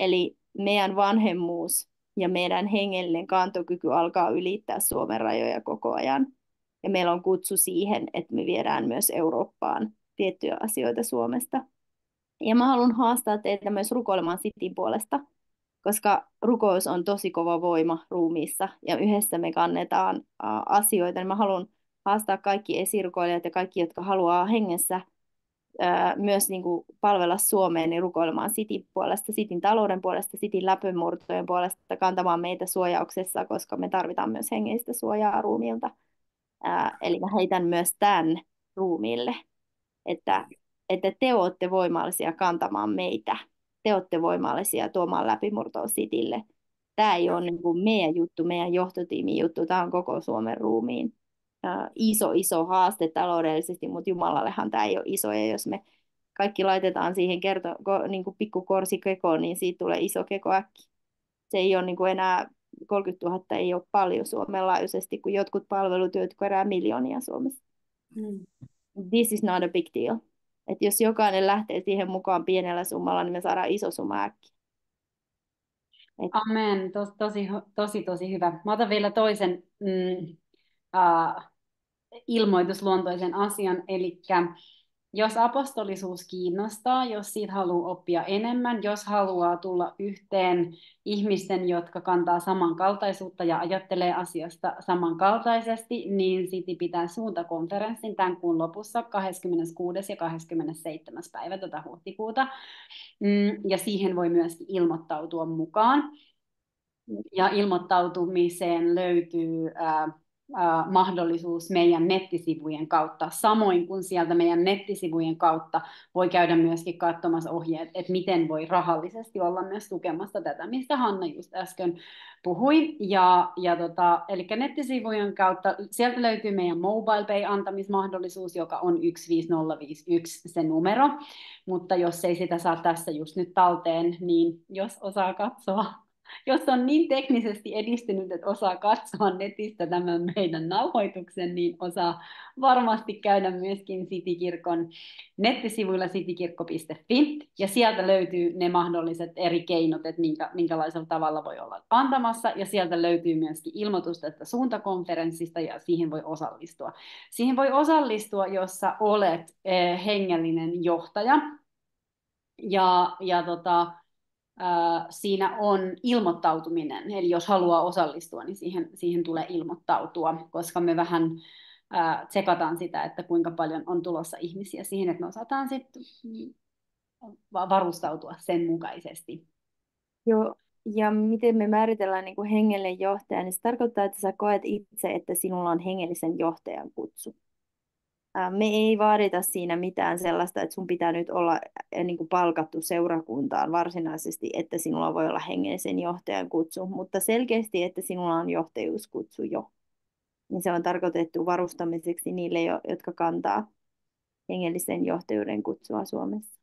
Eli meidän vanhemmuus ja meidän hengellinen kantokyky alkaa ylittää Suomen rajoja koko ajan. Ja meillä on kutsu siihen, että me viedään myös Eurooppaan tiettyjä asioita Suomesta. Ja mä haluan haastaa teitä myös rukoilemaan Sitin puolesta, koska rukous on tosi kova voima ruumiissa ja yhdessä me kannetaan asioita. Niin mä haluan haastaa kaikki esirukoilijat ja kaikki, jotka haluaa hengessä – myös niin kuin palvella Suomeen niin rukoilemaan Sitin puolesta, Sitin talouden puolesta, Sitin läpymurtojen puolesta, kantamaan meitä suojauksessa, koska me tarvitaan myös hengellistä suojaa ruumiilta. Eli mä heitän myös tämän ruumiille, että, että te olette voimallisia kantamaan meitä. Te olette voimallisia tuomaan läpimurtoa Sitille. Tämä ei ole niin kuin meidän juttu, meidän johtotiimin juttu, tämä on koko Suomen ruumiin iso, iso haaste taloudellisesti, mutta Jumalallehan tämä ei ole iso, ja jos me kaikki laitetaan siihen kerto, niin kuin pikku korsi kekoon, niin siitä tulee iso keko äkki. Se ei ole niin kuin enää 30 000 ei ole paljon Suomen laajuisesti, kun jotkut palvelutyöt kerää miljoonia Suomessa. Mm. This is not a big deal. Et jos jokainen lähtee siihen mukaan pienellä summalla, niin me saadaan iso summa äkki. Et... Amen, Tos, tosi, tosi, tosi hyvä. Mä otan vielä toisen mm, uh, ilmoitusluontoisen asian, eli jos apostolisuus kiinnostaa, jos siitä haluaa oppia enemmän, jos haluaa tulla yhteen ihmisten, jotka kantaa samankaltaisuutta ja ajattelee asiasta samankaltaisesti, niin Siti pitää suuntakonferenssin tämän kuun lopussa 26. ja 27. päivä tätä huhtikuuta. Mm, ja siihen voi myöskin ilmoittautua mukaan. Ja ilmoittautumiseen löytyy mahdollisuus meidän nettisivujen kautta, samoin kuin sieltä meidän nettisivujen kautta voi käydä myöskin katsomassa ohjeet, että miten voi rahallisesti olla myös tukemassa tätä, mistä Hanna just äsken puhui. Ja, ja tota, eli nettisivujen kautta, sieltä löytyy meidän mobile pay antamismahdollisuus, joka on 15051 se numero, mutta jos ei sitä saa tässä just nyt talteen, niin jos osaa katsoa jos on niin teknisesti edistynyt, että osaa katsoa netistä tämän meidän nauhoituksen, niin osaa varmasti käydä myöskin Citykirkon nettisivuilla citykirkko.fi, ja sieltä löytyy ne mahdolliset eri keinot, että minkä, minkälaisella tavalla voi olla antamassa, ja sieltä löytyy myöskin ilmoitus tästä suuntakonferenssista, ja siihen voi osallistua. Siihen voi osallistua, jos sä olet eh, hengellinen johtaja, ja, ja tota, siinä on ilmoittautuminen, eli jos haluaa osallistua, niin siihen, siihen tulee ilmoittautua, koska me vähän ää, tsekataan sitä, että kuinka paljon on tulossa ihmisiä siihen, että me osataan sitten varustautua sen mukaisesti. Joo, ja miten me määritellään niin kuin hengellinen johtaja, niin se tarkoittaa, että sä koet itse, että sinulla on hengellisen johtajan kutsu me ei vaadita siinä mitään sellaista, että sun pitää nyt olla niin kuin palkattu seurakuntaan varsinaisesti, että sinulla voi olla hengellisen johtajan kutsu, mutta selkeästi, että sinulla on johtajuuskutsu jo. niin se on tarkoitettu varustamiseksi niille, jotka kantaa hengellisen johtajuuden kutsua Suomessa.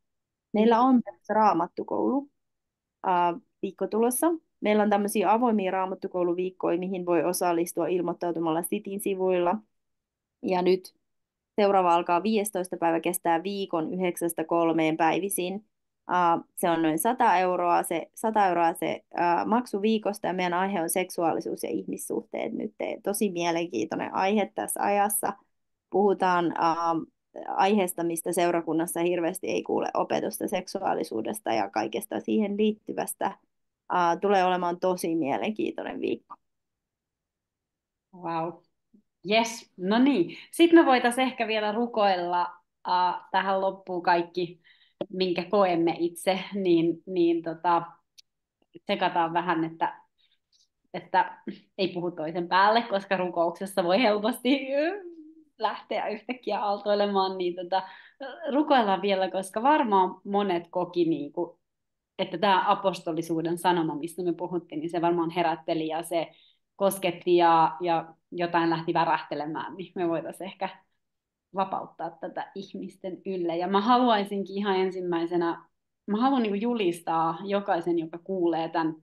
Meillä on raamattukoulu äh, viikko tulossa. Meillä on tämmöisiä avoimia raamattukouluviikkoja, mihin voi osallistua ilmoittautumalla Sitin sivuilla. Ja nyt seuraava alkaa 15. päivä, kestää viikon 9 kolmeen päivisin. Se on noin 100 euroa se, 100 euroa se maksu viikosta ja meidän aihe on seksuaalisuus ja ihmissuhteet nyt. Tosi mielenkiintoinen aihe tässä ajassa. Puhutaan uh, aiheesta, mistä seurakunnassa hirveästi ei kuule opetusta seksuaalisuudesta ja kaikesta siihen liittyvästä. Tulee olemaan tosi mielenkiintoinen viikko. Wow. Yes, no niin. Sitten me voitaisiin ehkä vielä rukoilla uh, tähän loppuun kaikki, minkä koemme itse, niin, niin tota, sekataan vähän, että, että ei puhu toisen päälle, koska rukouksessa voi helposti lähteä yhtäkkiä aaltoilemaan, niin tota, rukoillaan vielä, koska varmaan monet koki, niin kuin, että tämä apostolisuuden sanoma, mistä me puhuttiin, niin se varmaan herätteli ja se kosketti ja, ja jotain lähti värähtelemään, niin me voitaisiin ehkä vapauttaa tätä ihmisten ylle. Ja mä haluaisinkin ihan ensimmäisenä, mä haluan niin julistaa jokaisen, joka kuulee tämän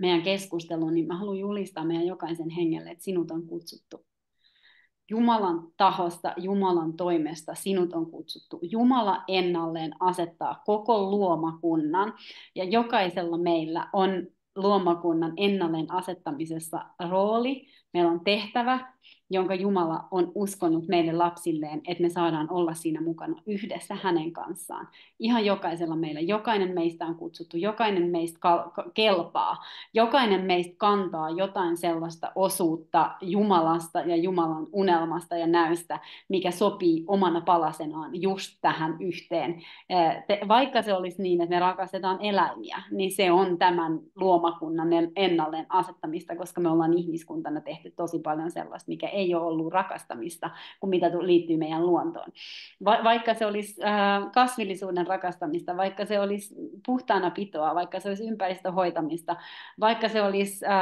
meidän keskustelun, niin mä haluan julistaa meidän jokaisen hengelle, että sinut on kutsuttu Jumalan tahosta, Jumalan toimesta sinut on kutsuttu. Jumala ennalleen asettaa koko luomakunnan ja jokaisella meillä on luomakunnan ennalleen asettamisessa rooli, meillä on tehtävä, jonka Jumala on uskonut meille lapsilleen, että me saadaan olla siinä mukana yhdessä hänen kanssaan. Ihan jokaisella meillä, jokainen meistä on kutsuttu, jokainen meistä kelpaa, jokainen meistä kantaa jotain sellaista osuutta Jumalasta ja Jumalan unelmasta ja näystä, mikä sopii omana palasenaan just tähän yhteen. Vaikka se olisi niin, että me rakastetaan eläimiä, niin se on tämän luomakunnan ennalleen asettamista, koska me ollaan ihmiskuntana tehty tosi paljon sellaista, mikä ei ei ole ollut rakastamista kuin mitä liittyy meidän luontoon. Va- vaikka se olisi äh, kasvillisuuden rakastamista, vaikka se olisi puhtaana pitoa, vaikka se olisi ympäristön hoitamista, vaikka se olisi äh,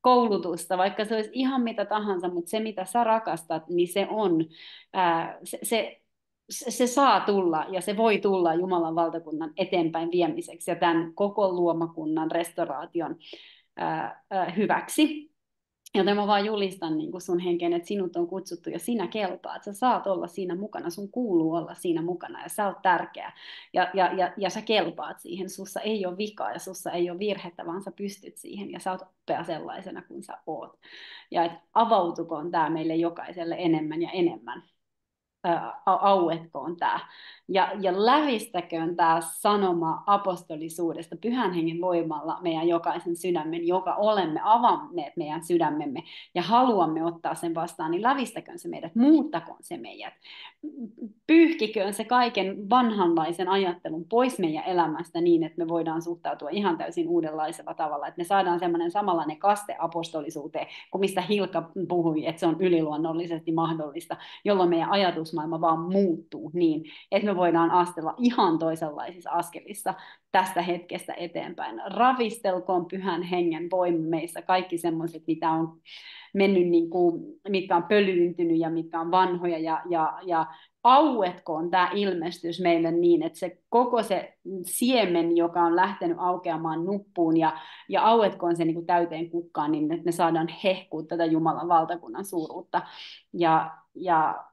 koulutusta, vaikka se olisi ihan mitä tahansa, mutta se mitä sä rakastat, niin se on, ää, äh, se, se, se saa tulla ja se voi tulla Jumalan valtakunnan eteenpäin viemiseksi ja tämän koko luomakunnan restauraation ää, ää, hyväksi. Joten mä vaan julistan niin kuin sun henkeen, että sinut on kutsuttu ja sinä kelpaat. Sä saat olla siinä mukana, sun kuuluu olla siinä mukana ja sä oot tärkeä. Ja, ja, ja, ja sä kelpaat siihen, sussa ei ole vikaa ja sussa ei ole virhettä, vaan sä pystyt siihen ja sä oot uppea sellaisena kuin sä oot. Ja että avautukoon tämä meille jokaiselle enemmän ja enemmän auetkoon tämä. Ja, ja lävistäköön tämä sanoma apostolisuudesta pyhän hengen voimalla meidän jokaisen sydämen, joka olemme avanneet meidän sydämemme ja haluamme ottaa sen vastaan, niin lävistäköön se meidät, muuttakoon se meidät. Pyyhkiköön se kaiken vanhanlaisen ajattelun pois meidän elämästä niin, että me voidaan suhtautua ihan täysin uudenlaisella tavalla, että me saadaan semmoinen samanlainen kaste apostolisuuteen, kuin mistä Hilka puhui, että se on yliluonnollisesti mahdollista, jolloin meidän ajatus ajatusmaailma vaan muuttuu niin, että me voidaan astella ihan toisenlaisissa askelissa tästä hetkestä eteenpäin. Ravistelkoon pyhän hengen voima meissä kaikki semmoiset, mitä on mennyt, niin kuin, mitkä on pölyyntynyt ja mitkä on vanhoja ja, ja, ja auetkoon tämä ilmestys meille niin, että se koko se siemen, joka on lähtenyt aukeamaan nuppuun ja, ja auetkoon se niin kuin täyteen kukkaan, niin että me saadaan hehkua tätä Jumalan valtakunnan suuruutta. Ja, ja,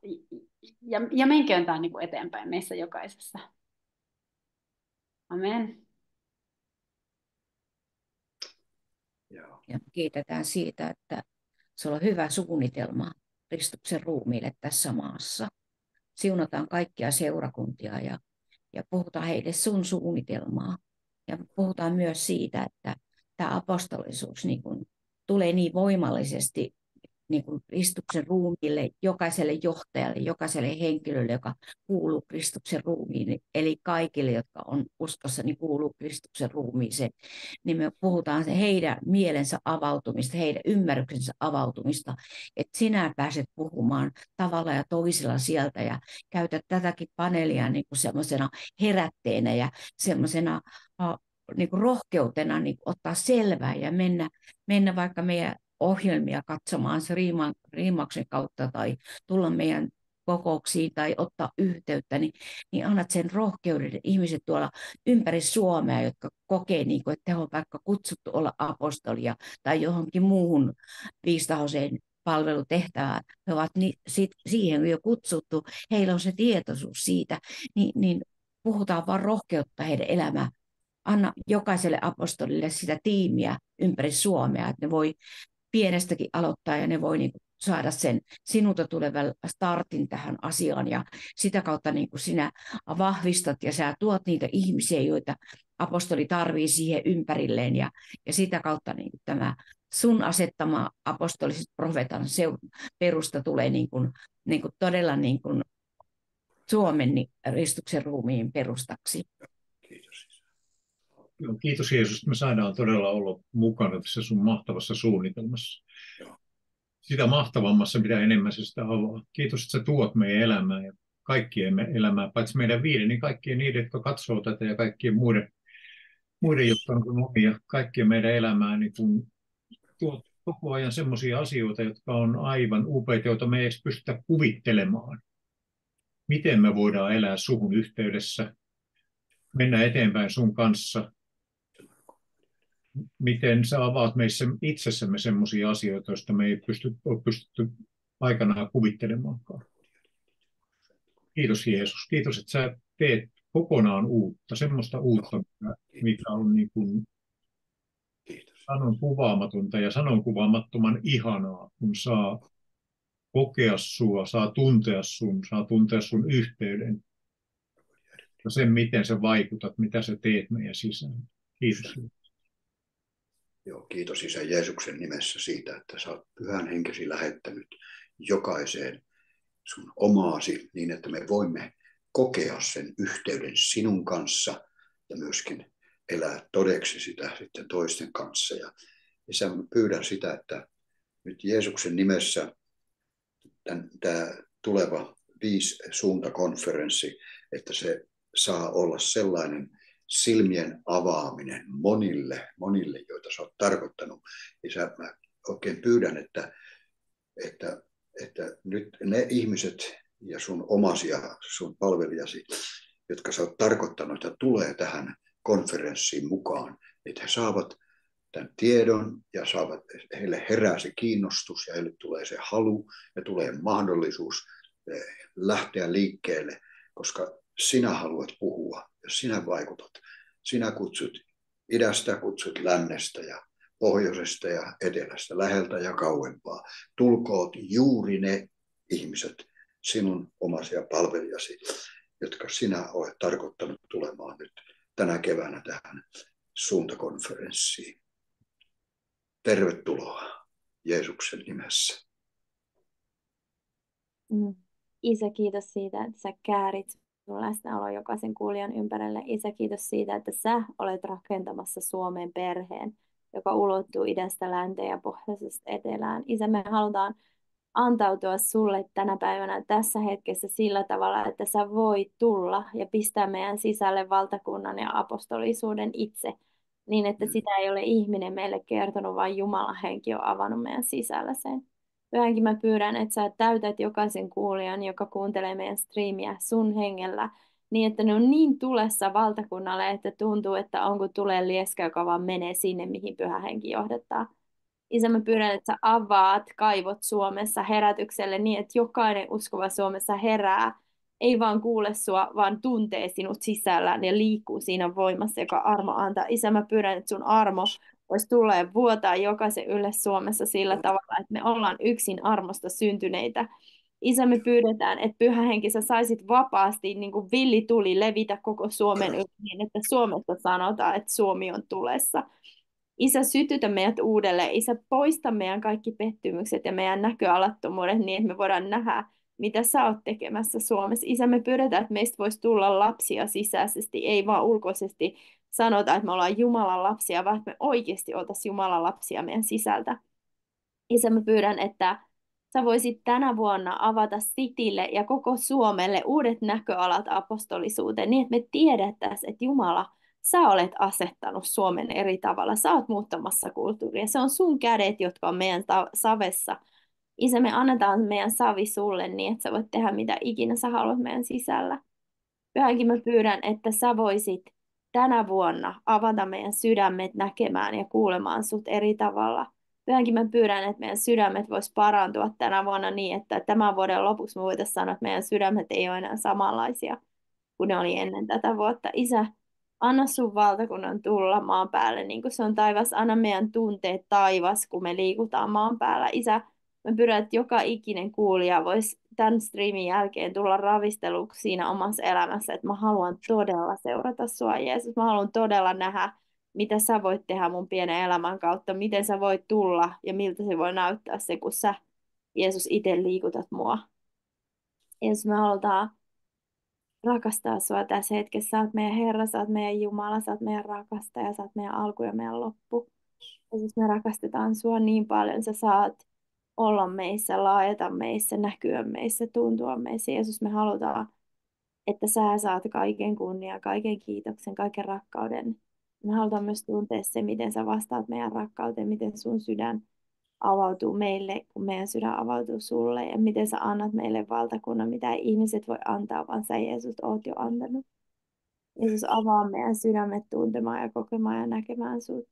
ja, ja menköön tämä niin kuin eteenpäin meissä jokaisessa. Amen. Ja kiitetään siitä, että sulla on hyvä suunnitelma Kristuksen ruumiille tässä maassa. Siunataan kaikkia seurakuntia ja, ja puhutaan heille sun suunnitelmaa. Ja puhutaan myös siitä, että tämä apostolisuus niin kuin, tulee niin voimallisesti niin kuin Kristuksen ruumiille, jokaiselle johtajalle, jokaiselle henkilölle, joka kuuluu Kristuksen ruumiin, eli kaikille, jotka on uskossa, niin kuuluu Kristuksen ruumiiseen, niin me puhutaan heidän mielensä avautumista, heidän ymmärryksensä avautumista, että sinä pääset puhumaan tavalla ja toisella sieltä ja käytät tätäkin paneelia niin kuin semmoisena herätteenä ja semmoisena niin kuin rohkeutena niin kuin ottaa selvää ja mennä, mennä vaikka meidän ohjelmia katsomaan se riima, riimauksen kautta tai tulla meidän kokouksiin tai ottaa yhteyttä, niin, niin annat sen rohkeuden ihmiset tuolla ympäri Suomea, jotka kokee, niin kuin, että he on vaikka kutsuttu olla apostolia tai johonkin muuhun viistahoiseen palvelutehtävään, he ovat ni, sit, siihen jo kutsuttu, heillä on se tietoisuus siitä, niin, niin puhutaan vain rohkeutta heidän elämään. Anna jokaiselle apostolille sitä tiimiä ympäri Suomea, että ne voi pienestäkin aloittaa ja ne voi niin saada sen sinulta tulevan startin tähän asiaan ja sitä kautta niin kuin sinä vahvistat ja sä tuot niitä ihmisiä, joita apostoli tarvii siihen ympärilleen ja, ja sitä kautta niin kuin tämä sun asettama apostoliset profeetan perusta tulee niin kuin, niin kuin todella niin kuin Suomen ristuksen ruumiin perustaksi. Kiitos. Joo, kiitos Jeesus, että me saadaan todella olla mukana tässä sun mahtavassa suunnitelmassa. Joo. Sitä mahtavammassa, mitä enemmän se sitä avaa. Kiitos, että sä tuot meidän elämään ja kaikkien elämään, paitsi meidän viiden, niin kaikkien niiden, jotka katsoo tätä ja kaikkien muiden, muiden jotka on omia, kaikkien meidän elämään, niin kun tuot koko ajan sellaisia asioita, jotka on aivan upeita, joita me ei edes pystytä kuvittelemaan. Miten me voidaan elää suhun yhteydessä, mennä eteenpäin sun kanssa, miten sä avaat meissä itsessämme sellaisia asioita, joista me ei pysty, ole pystytty aikanaan kuvittelemaankaan. Kiitos Jeesus. Kiitos, että sä teet kokonaan uutta, semmoista uutta, mikä on niin kuin sanon kuvaamatonta ja sanon kuvaamattoman ihanaa, kun saa kokea sua, saa tuntea sun, saa tuntea sun yhteyden ja sen, miten sä vaikutat, mitä sä teet meidän sisään. Kiitos. Joo, kiitos Isä Jeesuksen nimessä siitä, että sä oot pyhän henkesi lähettänyt jokaiseen sun omaasi niin, että me voimme kokea sen yhteyden sinun kanssa ja myöskin elää todeksi sitä sitten toisten kanssa. Ja Isä, pyydän sitä, että nyt Jeesuksen nimessä tämä tuleva viisi suuntakonferenssi, että se saa olla sellainen silmien avaaminen monille, monille, joita sä oot tarkoittanut. Isä, mä oikein pyydän, että, että, että nyt ne ihmiset ja sun omasia, sun palvelijasi, jotka sä oot tarkoittanut, että tulee tähän konferenssiin mukaan, että he saavat tämän tiedon ja saavat, heille herää se kiinnostus ja heille tulee se halu ja tulee mahdollisuus eh, lähteä liikkeelle, koska sinä haluat puhua ja sinä vaikutat. Sinä kutsut idästä, kutsut lännestä ja pohjoisesta ja etelästä, läheltä ja kauempaa. Tulkoot juuri ne ihmiset, sinun omasia palvelijasi, jotka sinä olet tarkoittanut tulemaan nyt tänä keväänä tähän suuntakonferenssiin. Tervetuloa Jeesuksen nimessä. Mm. Isä, kiitos siitä, että sä käärit sun läsnäolo jokaisen kuulijan ympärille. Isä, kiitos siitä, että sä olet rakentamassa Suomen perheen, joka ulottuu idästä länteen ja pohjoisesta etelään. Isä, me halutaan antautua sulle tänä päivänä tässä hetkessä sillä tavalla, että sä voit tulla ja pistää meidän sisälle valtakunnan ja apostolisuuden itse, niin että mm. sitä ei ole ihminen meille kertonut, vaan Jumalan henki on avannut meidän sisällä sen. Pyhänkin mä pyydän, että sä täytät jokaisen kuulijan, joka kuuntelee meidän striimiä sun hengellä, niin että ne on niin tulessa valtakunnalle, että tuntuu, että onko tulee lieskä, joka vaan menee sinne, mihin pyhä henki johdattaa. Isä, mä pyydän, että sä avaat kaivot Suomessa herätykselle niin, että jokainen uskova Suomessa herää, ei vaan kuule sua, vaan tuntee sinut sisällään ja liikkuu siinä voimassa, joka armo antaa. Isä, mä pyydän, että sun armo voisi tulla ja vuotaa jokaisen ylle Suomessa sillä tavalla, että me ollaan yksin armosta syntyneitä. Isä, me pyydetään, että pyhä henki, sä saisit vapaasti niin kuin villituli levitä koko Suomen yli niin, että Suomesta sanotaan, että Suomi on tulessa. Isä, sytytä meidät uudelleen. Isä, poista meidän kaikki pettymykset ja meidän näköalattomuudet niin, että me voidaan nähdä, mitä sä oot tekemässä Suomessa. Isä, me pyydetään, että meistä voisi tulla lapsia sisäisesti, ei vaan ulkoisesti sanota, että me ollaan Jumalan lapsia, vaan että me oikeasti oltaisiin Jumalan lapsia meidän sisältä. Isä, mä pyydän, että sä voisit tänä vuonna avata Sitille ja koko Suomelle uudet näköalat apostolisuuteen, niin että me tiedettäisiin, että Jumala sä olet asettanut Suomen eri tavalla. Sä oot muuttamassa kulttuuria. Se on sun kädet, jotka on meidän savessa. Isä, me annetaan meidän savi sulle niin, että sä voit tehdä mitä ikinä sä haluat meidän sisällä. Pyhänkin mä pyydän, että sä voisit tänä vuonna avata meidän sydämet näkemään ja kuulemaan sut eri tavalla. Pyhänkin mä pyydän, että meidän sydämet vois parantua tänä vuonna niin, että tämän vuoden lopuksi me voitaisiin sanoa, että meidän sydämet ei ole enää samanlaisia kuin ne oli ennen tätä vuotta. Isä, anna sun valtakunnan tulla maan päälle, niin kuin se on taivas. Anna meidän tunteet taivas, kun me liikutaan maan päällä. Isä, mä pyydän, että joka ikinen kuulija voisi tämän streamin jälkeen tulla ravisteluksi siinä omassa elämässä, että mä haluan todella seurata sua, Jeesus. Mä haluan todella nähdä, mitä sä voit tehdä mun pienen elämän kautta, miten sä voit tulla ja miltä se voi näyttää se, kun sä, Jeesus, itse liikutat mua. Jeesus, me halutaan rakastaa sua tässä hetkessä. Sä oot meidän Herra, sä oot meidän Jumala, sä oot meidän rakastaja, sä oot meidän alku ja meidän loppu. Jeesus, me rakastetaan sua niin paljon, sä saat olla meissä, laajata meissä, näkyä meissä, tuntua meissä. Jeesus, me halutaan, että sä saat kaiken kunnia, kaiken kiitoksen, kaiken rakkauden. Me halutaan myös tuntea se, miten sä vastaat meidän rakkauteen, miten sun sydän avautuu meille, kun meidän sydän avautuu sulle, ja miten sä annat meille valtakunnan, mitä ihmiset voi antaa, vaan sä Jeesus oot jo antanut. Jeesus avaa meidän sydämet tuntemaan ja kokemaan ja näkemään sut.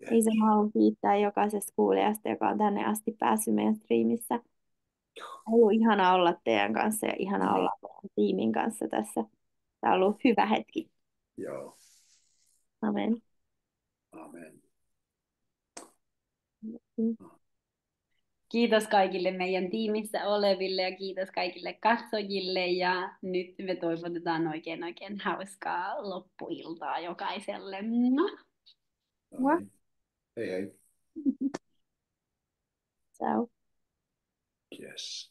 Isä, mä haluan kiittää jokaisesta kuulijasta, joka on tänne asti päässyt meidän striimissä. On ollut ihana olla teidän kanssa ja ihana olla meidän tiimin kanssa tässä. Tämä on ollut hyvä hetki. Joo. Amen. Amen. Kiitos kaikille meidän tiimissä oleville ja kiitos kaikille katsojille ja nyt me toivotetaan oikein oikein hauskaa loppuiltaa jokaiselle. Hey, so. Yes.